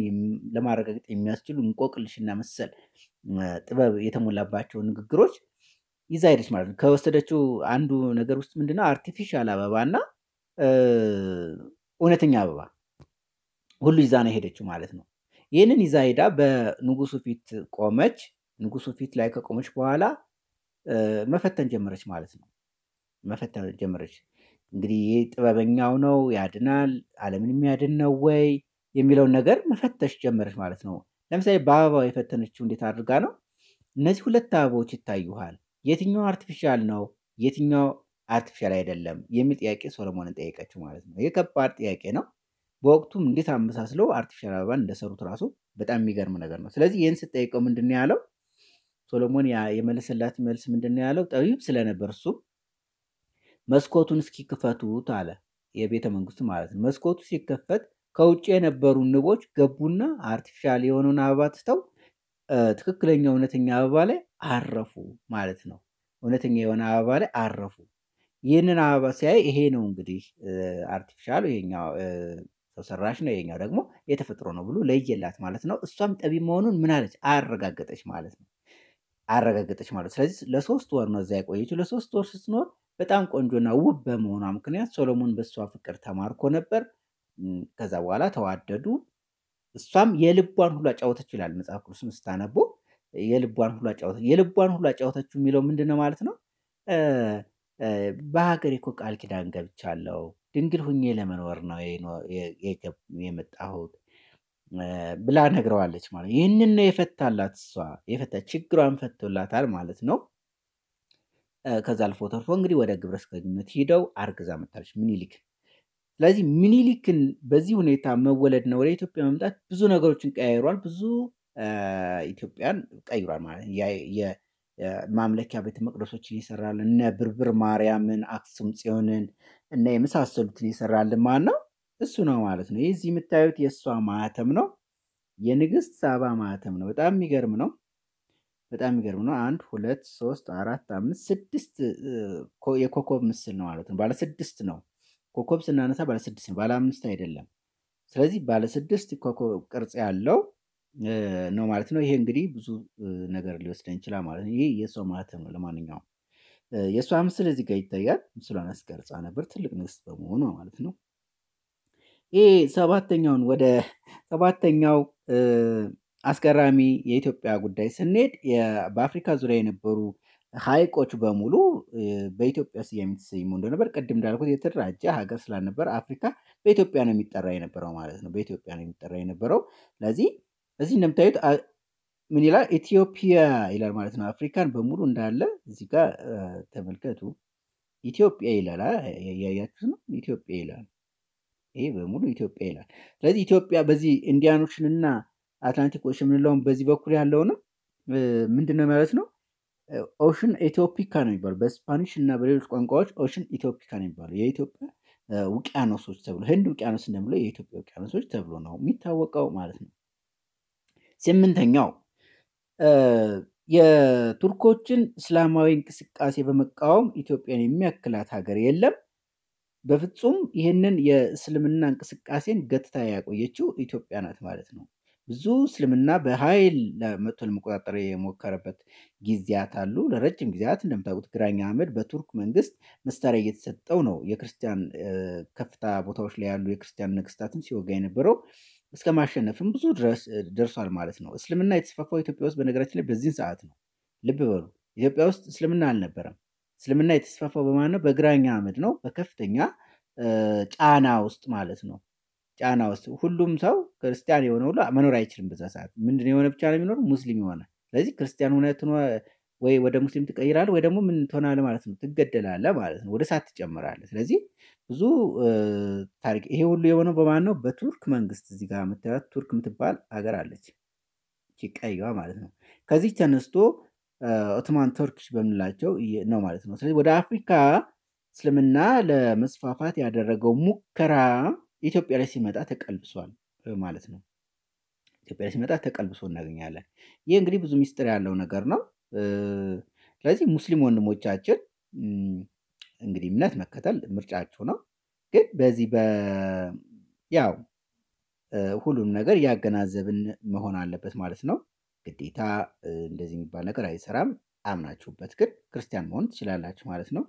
ለማረጋገጥ የሚያስችሉ እንቆቅልሽና መሰል ጥበብ የተሞላባቸው ንግግሮች ይዛ ሄደች ማለት ነው። ከወሰደችው አንዱ ነገር ውስጥ ምንድነው artificial አበባ እና እውነተኛ አበባ ሁሉ ይዛ ነው የሄደችው ማለት ነው። ይህንን ይዛ ሄዳ በንጉሱ ፊት ቆመች። ንጉሱ ፊት ላይ ከቆመች በኋላ መፈተን ጀመረች ማለት ነው። መፈተን ጀመረች። እንግዲህ ይህ ጥበበኛው ነው ያድናል ዓለምን የሚያድን ነው ወይ የሚለውን ነገር መፈተሽ ጀመረች ማለት ነው። ለምሳሌ በአበባው የፈተነችው እንዴት አድርጋ ነው? እነዚህ ሁለት አበቦች ይታዩሃል የትኛው artificial ነው የትኛው artificial አይደለም የሚል ጥያቄ ሶሎሞንን ጠየቀችው ማለት ነው። ይህ ከባድ ጥያቄ ነው። በወቅቱም እንዴት አመሳስለው artificial አበባን እንደሰሩት ራሱ በጣም የሚገርም ነገር ነው። ስለዚህ ይህን ስትጠይቀው ምንድን ነው ያለው? ሶሎሞን የመለሰላት መልስ ምንድን ነው ያለው? ጠቢብ ስለነበር እሱ መስኮቱን እስኪ ክፈቱት አለ። የቤተ መንግስቱ ማለት ነው። መስኮቱ ሲከፈት ከውጭ የነበሩ ንቦች ገቡና artificial የሆነውን አበባ ትተው ትክክለኛ እውነተኛ አበባ ላይ አረፉ ማለት ነው። እውነተኛ የሆነ አበባ ላይ አረፉ። ይህንን አበባ ሲያይ ይሄ ነው እንግዲህ artificial ኡ ይሄኛው ሰው ሰራሽ ነው ይሄኛው ደግሞ የተፈጥሮ ነው ብሎ ለየላት ማለት ነው። እሷም ጠቢብ መሆኑን ምን አለች አረጋገጠች ማለት ነው። አረጋገጠች ማለት ስለዚህ ለሶስት ወር ነው እዛ የቆየችው። ለሶስት ወር ስትኖር በጣም ቆንጆና ውብ በመሆኗ ምክንያት ሶሎሞን በእሷ ፍቅር ተማርኮ ነበር። ከዛ በኋላ ተዋደዱ። እሷም የልቧን ሁሉ አጫወተች ይላል መጽሐፍ ቅዱስን ስታነቡ የልቧን ሁሉ አጫወተች። የልቧን ሁሉ አጫወተችው የሚለው ምንድን ነው ማለት ነው? በሀገሬ እኮ ቃል ኪዳን ገብቻለሁ ድንግል ሁኜ ለመኖር ነው የመጣሁት ብላ ነግረዋለች ማለት ነው። ይህንን ነው የፈታላት እሷ የፈታ ችግሯን ፈቶላታል ማለት ነው። ከዛ አልፎ ተርፎ እንግዲህ ወደ ግብረ ሥጋ ግንኙነት ሂደው አርግዛ መጣለች ምኒልክ። ስለዚህ ምኒልክን በዚህ ሁኔታ መወለድና ወደ ኢትዮጵያ መምጣት ብዙ ነገሮችን ቀያይሯል። ብዙ ኢትዮጵያን ቀይሯል ማለት ማምለኪያ ቤተ መቅደሶችን ይሰራል። እነ ብርብር ማርያምን፣ አክሱም ጽዮንን እና የመሳሰሉትን ይሰራልን ማን ነው? እሱ ነው ማለት ነው። ይህ የምታዩት የእሷ ማህተም ነው። የንግስት ሳባ ማህተም ነው። በጣም የሚገርም ነው። በጣም የሚገርም ነው። አንድ ሁለት ሶስት አራት አምስት ስድስት የኮከብ ምስል ነው ማለት ነው። ባለ ስድስት ነው። ኮከብ ስናነሳ ባለ ስድስት ነው፣ ባለ አምስት አይደለም። ስለዚህ ባለ ስድስት ኮከብ ቅርጽ ያለው ነው ማለት ነው። ይሄ እንግዲህ ብዙ ነገር ሊወስደን ይችላል ማለት ነው። ይህ የእሷ ማህተም ነው። ለማንኛውም የእሷ ምስል እዚህ ጋር ይታያል። ምስሏን አስቀርጻ ነበር ትልቅ ንግስት በመሆኗ ማለት ነው። ይህ ሰባተኛውን ወደ ሰባተኛው አስገራሚ የኢትዮጵያ ጉዳይ ስንሄድ በአፍሪካ ዙሪያ የነበሩ ሐይቆች በሙሉ በኢትዮጵያ ስያሜ የተሰየሙ እንደነበር ቅድም እንዳልኩት የተደራጀ ሀገር ስላልነበር አፍሪካ በኢትዮጵያ ነው የሚጠራ የነበረው ማለት ነው። በኢትዮጵያ ነው የሚጠራ የነበረው። ስለዚህ እዚህ እንደምታዩት ምን ይላል? ኢትዮጵያ ይላል ማለት ነው። አፍሪካን በሙሉ እንዳለ እዚህ ጋር ተመልከቱ። ኢትዮጵያ ይላል። ያያችሁት ነው። ኢትዮጵያ ይላል። ይሄ በሙሉ ኢትዮጵያ ይላል። ስለዚህ ኢትዮጵያ በዚህ Atlantic Ocean የምንለውን በዚህ በኩል ያለውንም ምንድን ነው ማለት ነው Ocean Ethiopica ነው የሚባለው። በስፓኒሽ እና በሌሎች ቋንቋዎች Ocean Ethiopica ነው የሚባለው። የኢትዮጵያ ውቅያኖሶች ተብሎ ህንድ ውቅያኖስ እንደምለው የኢትዮጵያ ውቅያኖሶች ተብሎ ነው የሚታወቀው ማለት ነው። ስምንተኛው የቱርኮችን እስላማዊ እንቅስቃሴ በመቃወም ኢትዮጵያን የሚያክላት ሀገር የለም። በፍጹም ይህንን የእስልምና እንቅስቃሴን ገትታ ያቆየችው ኢትዮጵያ ናት ማለት ነው። ብዙ እስልምና በኃይል መጥቶ ለመቆጣጠር የሞከረበት ጊዜያት አሉ። ለረጅም ጊዜያት እንደምታውቁት ግራኝ አህመድ በቱርክ መንግስት መሳሪያ እየተሰጠው ነው የክርስቲያን ከፍታ ቦታዎች ላይ ያሉ የክርስቲያን ነገስታትን ሲወጋ የነበረው። እስከ ማሸነፍም ብዙ ደርሷል ማለት ነው። እስልምና የተስፋፋው ኢትዮጵያ ውስጥ በነገራችን ላይ በዚህን ሰዓት ነው። ልብ በሉ ኢትዮጵያ ውስጥ እስልምና አልነበረም። እስልምና የተስፋፋው በማን ነው? በግራኝ አህመድ ነው። በከፍተኛ ጫና ውስጥ ማለት ነው። ጫና ውስጥ ሁሉም ሰው ክርስቲያን የሆነ ሁሉ መኖር አይችልም። በዛ ሰዓት ምንድን የሆነ ብቻ ነው የሚኖረው ሙስሊም የሆነ ስለዚህ ክርስቲያን ሆነ ወይ ወደ ሙስሊም ትቀይራለህ ወይ ደግሞ ምን ትሆናለህ ማለት ነው፣ ትገደላለህ ማለት ነው፣ ወደ እሳት ትጨምራለህ። ስለዚህ ብዙ ታሪክ ይሄ ሁሉ የሆነው በማን ነው? በቱርክ መንግስት። እዚህ ጋር የምታዩት ቱርክ የምትባል ሀገር አለች፣ ቀይዋ ማለት ነው። ከዚህ ተነስቶ ኦቶማን ቱርክሽ በምንላቸው ነው ማለት ነው። ስለዚህ ወደ አፍሪካ እስልምና ለመስፋፋት ያደረገው ሙከራ ኢትዮጵያ ላይ ሲመጣ ተቀልብሷል ማለት ነው። ኢትዮጵያ ላይ ሲመጣ ተቀልብሶ እናገኛለን። ይህ እንግዲህ ብዙ ሚስጥር ያለው ነገር ነው። ስለዚህ ሙስሊም ወንድሞቻችን እንግዲህ እምነት መከተል ምርጫችሁ ነው። ግን በዚህ ያው ሁሉም ነገር እያገናዘብን መሆን አለበት ማለት ነው። ግዴታ እንደዚህ የሚባል ነገር አይሰራም። አምናችሁበት ግን ክርስቲያን መሆን ትችላላችሁ ማለት ነው።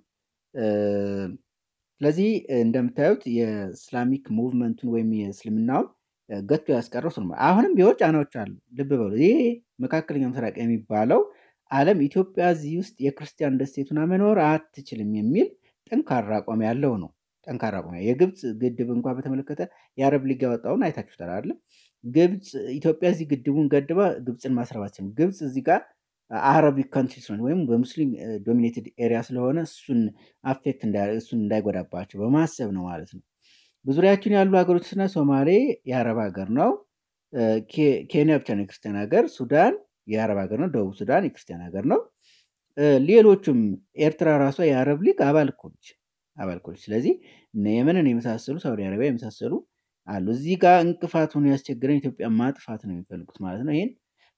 ስለዚህ እንደምታዩት የእስላሚክ ሙቭመንቱን ወይም የእስልምናውን ገቶ ያስቀረው እሱ ነው። አሁንም ቢሆን ጫናዎች አሉ። ልብ በሉ። ይህ መካከለኛው ምስራቅ የሚባለው ዓለም ኢትዮጵያ እዚህ ውስጥ የክርስቲያን ደሴት መኖር አትችልም የሚል ጠንካራ አቋም ያለው ነው። ጠንካራ አቋም የግብፅ ግድብ እንኳ በተመለከተ የአረብ ሊግ ያወጣውን አይታችሁታል አይደለ? ግብፅ ኢትዮጵያ እዚህ ግድቡን ገድባ ግብፅን አትችልም። ግብፅ እዚህ ጋር Arabic country ስለሆነ ወይም በሙስሊም dominated area ስለሆነ እሱን affect እሱን እንዳይጎዳባቸው በማሰብ ነው ማለት ነው። በዙሪያችን ያሉ ሀገሮች ስና ሶማሌ የአረብ ሀገር ነው። ኬንያ ብቻ ነው የክርስቲያን ሀገር። ሱዳን የአረብ ሀገር ነው። ደቡብ ሱዳን የክርስቲያን ሀገር ነው። ሌሎቹም ኤርትራ ራሷ የአረብ ሊግ አባል እኮ ነች አባል እኮ ነች። ስለዚህ የመንን የመሳሰሉ ሳውዲ አረቢያ የመሳሰሉ አሉ። እዚህ ጋር እንቅፋት ሆኖ ያስቸግረን ኢትዮጵያ ማጥፋት ነው የሚፈልጉት ማለት ነው። ይህን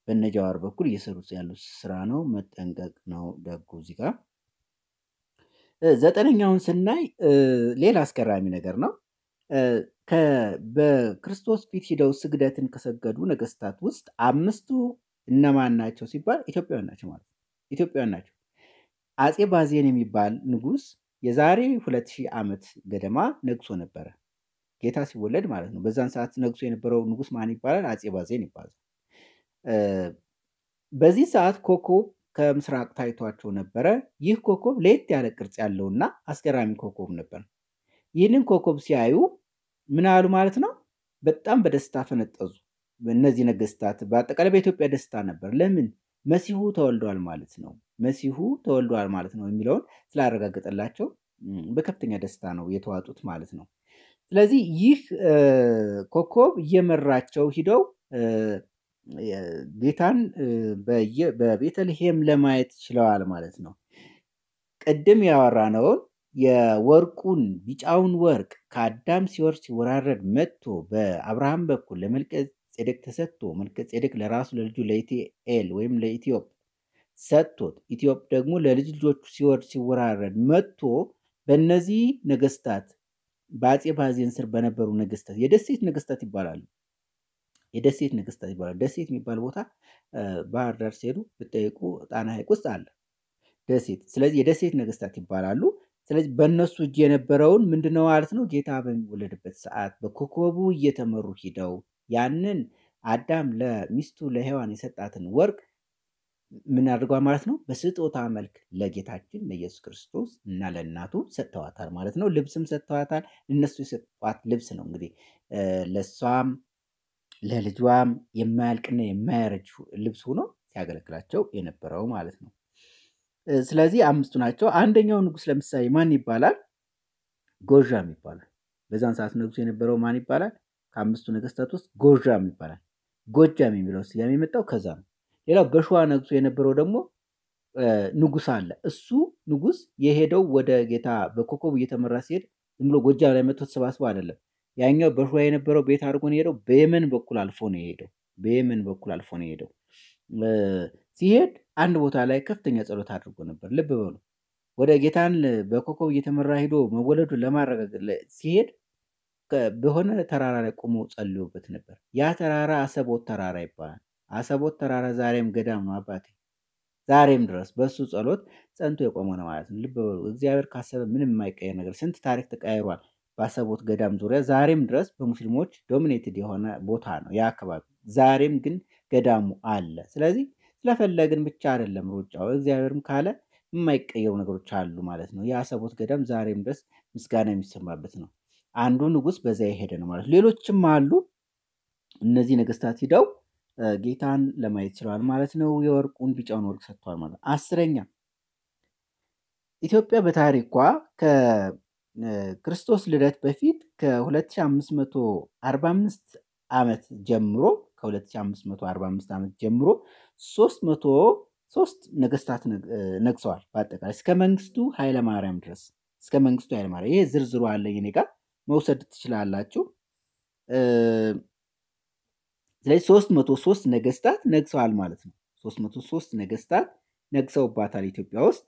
በነጃዋር በኩል እየሰሩት ያሉት ስራ ነው። መጠንቀቅ ነው ደጉ። እዚህ ጋር ዘጠነኛውን ስናይ ሌላ አስገራሚ ነገር ነው። በክርስቶስ ፊት ሂደው ስግደትን ከሰገዱ ነገስታት ውስጥ አምስቱ እነማን ናቸው ሲባል ኢትዮጵያውያን ናቸው ማለት ነው። ኢትዮጵያውያን ናቸው። አፄ ባዜን የሚባል ንጉስ የዛሬ ሁለት ሺህ ዓመት ገደማ ነግሶ ነበረ። ጌታ ሲወለድ ማለት ነው። በዛን ሰዓት ነግሶ የነበረው ንጉስ ማን ይባላል? አፄ ባዜን ይባላል። በዚህ ሰዓት ኮከብ ከምስራቅ ታይቷቸው ነበረ። ይህ ኮከብ ለየት ያለ ቅርጽ ያለውና አስገራሚ ኮከብ ነበር። ይህንን ኮከብ ሲያዩ ምን አሉ ማለት ነው? በጣም በደስታ ፈነጠዙ። እነዚህ ነገስታት በአጠቃላይ በኢትዮጵያ ደስታ ነበር። ለምን? መሲሁ ተወልዷል ማለት ነው። መሲሁ ተወልዷል ማለት ነው የሚለውን ስላረጋገጠላቸው በከፍተኛ ደስታ ነው የተዋጡት ማለት ነው። ስለዚህ ይህ ኮከብ እየመራቸው ሂደው ጌታን በቤተልሔም ለማየት ችለዋል ማለት ነው። ቅድም ያወራነውን የወርቁን ቢጫውን ወርቅ ከአዳም ሲወርድ ሲወራረድ መጥቶ በአብርሃም በኩል ለመልከ ጼዴቅ ተሰጥቶ መልከ ጼዴቅ ለራሱ ለልጁ ለኢቲኤል ወይም ለኢትዮጵ ሰጥቶት ኢትዮጵ ደግሞ ለልጅ ልጆቹ ሲወርድ ሲወራረድ መጥቶ በእነዚህ ነገስታት በአፄ ባዜን ስር በነበሩ ነገስታት የደሴት ነገስታት ይባላሉ። የደሴት ነገስታት ይባላሉ። ደሴት የሚባል ቦታ ባህር ዳር ሲሄዱ ብጠይቁ ጣና ሐይቅ ውስጥ አለ ደሴት። ስለዚህ የደሴት ነገስታት ይባላሉ። ስለዚህ በእነሱ እጅ የነበረውን ምንድነው ማለት ነው ጌታ በሚወለድበት ሰዓት በኮከቡ እየተመሩ ሂደው ያንን አዳም ለሚስቱ ለሔዋን የሰጣትን ወርቅ ምን አድርጓል ማለት ነው በስጦታ መልክ ለጌታችን ለኢየሱስ ክርስቶስ እና ለእናቱ ሰጥተዋታል ማለት ነው። ልብስም ሰጥተዋታል። እነሱ የሰጧት ልብስ ነው እንግዲህ ለእሷም ለልጇም የማያልቅና የማያረጅ ልብስ ሆኖ ሲያገለግላቸው የነበረው ማለት ነው። ስለዚህ አምስቱ ናቸው። አንደኛው ንጉስ ለምሳሌ ማን ይባላል? ጎዣም ይባላል። በዛን ሰዓት ንጉስ የነበረው ማን ይባላል? ከአምስቱ ነገስታት ውስጥ ጎዣም ይባላል። ጎጃም የሚለው ስያሜ የመጣው ከዛ ነው። ሌላው በሸዋ ነግሶ የነበረው ደግሞ ንጉስ አለ። እሱ ንጉስ የሄደው ወደ ጌታ በኮከቡ እየተመራ ሲሄድ ዝም ብሎ ጎጃም ላይ መጥቶ ተሰባስቦ አይደለም። ያኛው በሸዋ የነበረው ቤት አድርጎ ነው የሄደው። በየመን በኩል አልፎ ነው የሄደው። በየመን በኩል አልፎ ነው የሄደው። ሲሄድ አንድ ቦታ ላይ ከፍተኛ ጸሎት አድርጎ ነበር። ልብ በሉ። ወደ ጌታን በኮከብ እየተመራ ሄዶ መወለዱን ለማረጋገጥ ሲሄድ በሆነ ተራራ ላይ ቆሞ ጸልዮበት ነበር። ያ ተራራ አሰቦት ተራራ ይባላል። አሰቦት ተራራ ዛሬም ገዳም ነው አባቴ። ዛሬም ድረስ በእሱ ጸሎት ጸንቶ የቆመ ነው ማለት ነው። ልብ በሉ። እግዚአብሔር ካሰበ ምንም የማይቀየር ነገር። ስንት ታሪክ ተቀያይሯል። በአሰቦት ገዳም ዙሪያ ዛሬም ድረስ በሙስሊሞች ዶሚኔትድ የሆነ ቦታ ነው ያ አካባቢ። ዛሬም ግን ገዳሙ አለ። ስለዚህ ስለፈለግን ብቻ አይደለም ሩጫው፣ እግዚአብሔርም ካለ የማይቀየሩ ነገሮች አሉ ማለት ነው። የአሰቦት ገዳም ዛሬም ድረስ ምስጋና የሚሰማበት ነው። አንዱ ንጉሥ በዛ የሄደ ነው ማለት ሌሎችም አሉ። እነዚህ ነገስታት ሂደው ጌታን ለማየት ችለዋል ማለት ነው። የወርቁን ቢጫውን ወርቅ ሰጥተዋል ማለት ነው። አስረኛ ኢትዮጵያ በታሪኳ ከክርስቶስ ልደት በፊት ከ2545 ዓመት ጀምሮ ከ2545 ዓመት ጀምሮ 303 ነገስታት ነግሰዋል። በአጠቃላይ እስከ መንግስቱ ኃይለማርያም ድረስ እስከ መንግስቱ ኃይለማርያም ይሄ ዝርዝሩ አለኝ እኔ ጋር መውሰድ ትችላላችሁ። ስለዚህ 303 ነገስታት ነግሰዋል ማለት ነው። 303 ነገስታት ነግሰውባታል ኢትዮጵያ ውስጥ።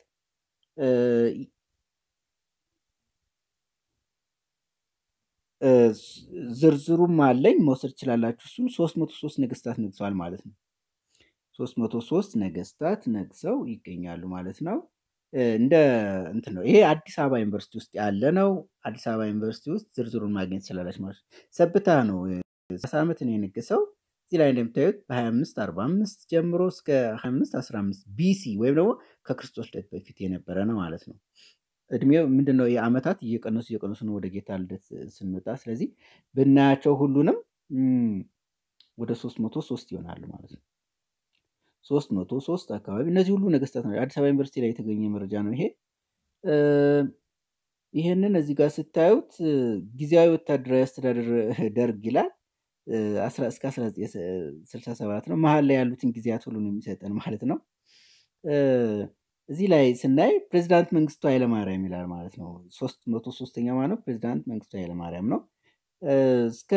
ዝርዝሩም አለኝ መውሰድ ትችላላችሁ። እሱን 303 ነገስታት ነግሰዋል ማለት ነው። 303 ነገስታት ነግሰው ይገኛሉ ማለት ነው። እንደ እንትን ነው ይሄ አዲስ አበባ ዩኒቨርሲቲ ውስጥ ያለ ነው። አዲስ አበባ ዩኒቨርሲቲ ውስጥ ዝርዝሩን ማግኘት ትችላላችሁ ማለት ሰብታ ነው ዓመት ነው የነገሰው። እዚህ ላይ እንደምታዩት በ25 45 ጀምሮ እስከ 25 15 ቢሲ ወይም ደግሞ ከክርስቶስ ልደት በፊት የነበረ ነው ማለት ነው። እድሜው ምንድን ነው? የዓመታት እየቀነሱ እየቀነሱ ነው ወደ ጌታ ልደት ስንመጣ። ስለዚህ ብናያቸው ሁሉንም ወደ 303 ይሆናሉ ማለት ነው። 303 አካባቢ እነዚህ ሁሉ ነገስታት ነው። አዲስ አበባ ዩኒቨርሲቲ ላይ የተገኘ መረጃ ነው ይሄ። ይህንን እዚህ ጋር ስታዩት ጊዜያዊ ወታደራዊ አስተዳደር ደርግ ይላል እስከ 1967 ነው። መሀል ላይ ያሉትን ጊዜያት ሁሉ ነው የሚሰጠን ማለት ነው። እዚህ ላይ ስናይ ፕሬዚዳንት መንግስቱ ኃይለማርያም ይላል ማለት ነው። ሶስት መቶ ሶስተኛ ማለት ነው ፕሬዚዳንት መንግስቱ ኃይለማርያም ነው። እስከ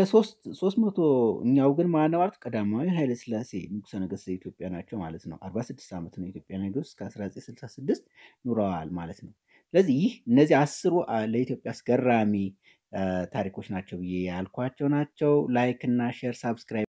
ሶስት መቶ እኛው ግን ማነው ማለት ቀዳማዊ ኃይለ ሥላሴ ንጉሠ ነገሥት ኢትዮጵያ ናቸው ማለት ነው። 46 ዓመት ነው ኢትዮጵያ ነገሥት እስከ 1966 ኑረዋል ማለት ነው። ስለዚህ ይህ እነዚህ አስሩ ለኢትዮጵያ አስገራሚ ታሪኮች ናቸው ብዬ ያልኳቸው ናቸው። like እና share subscribe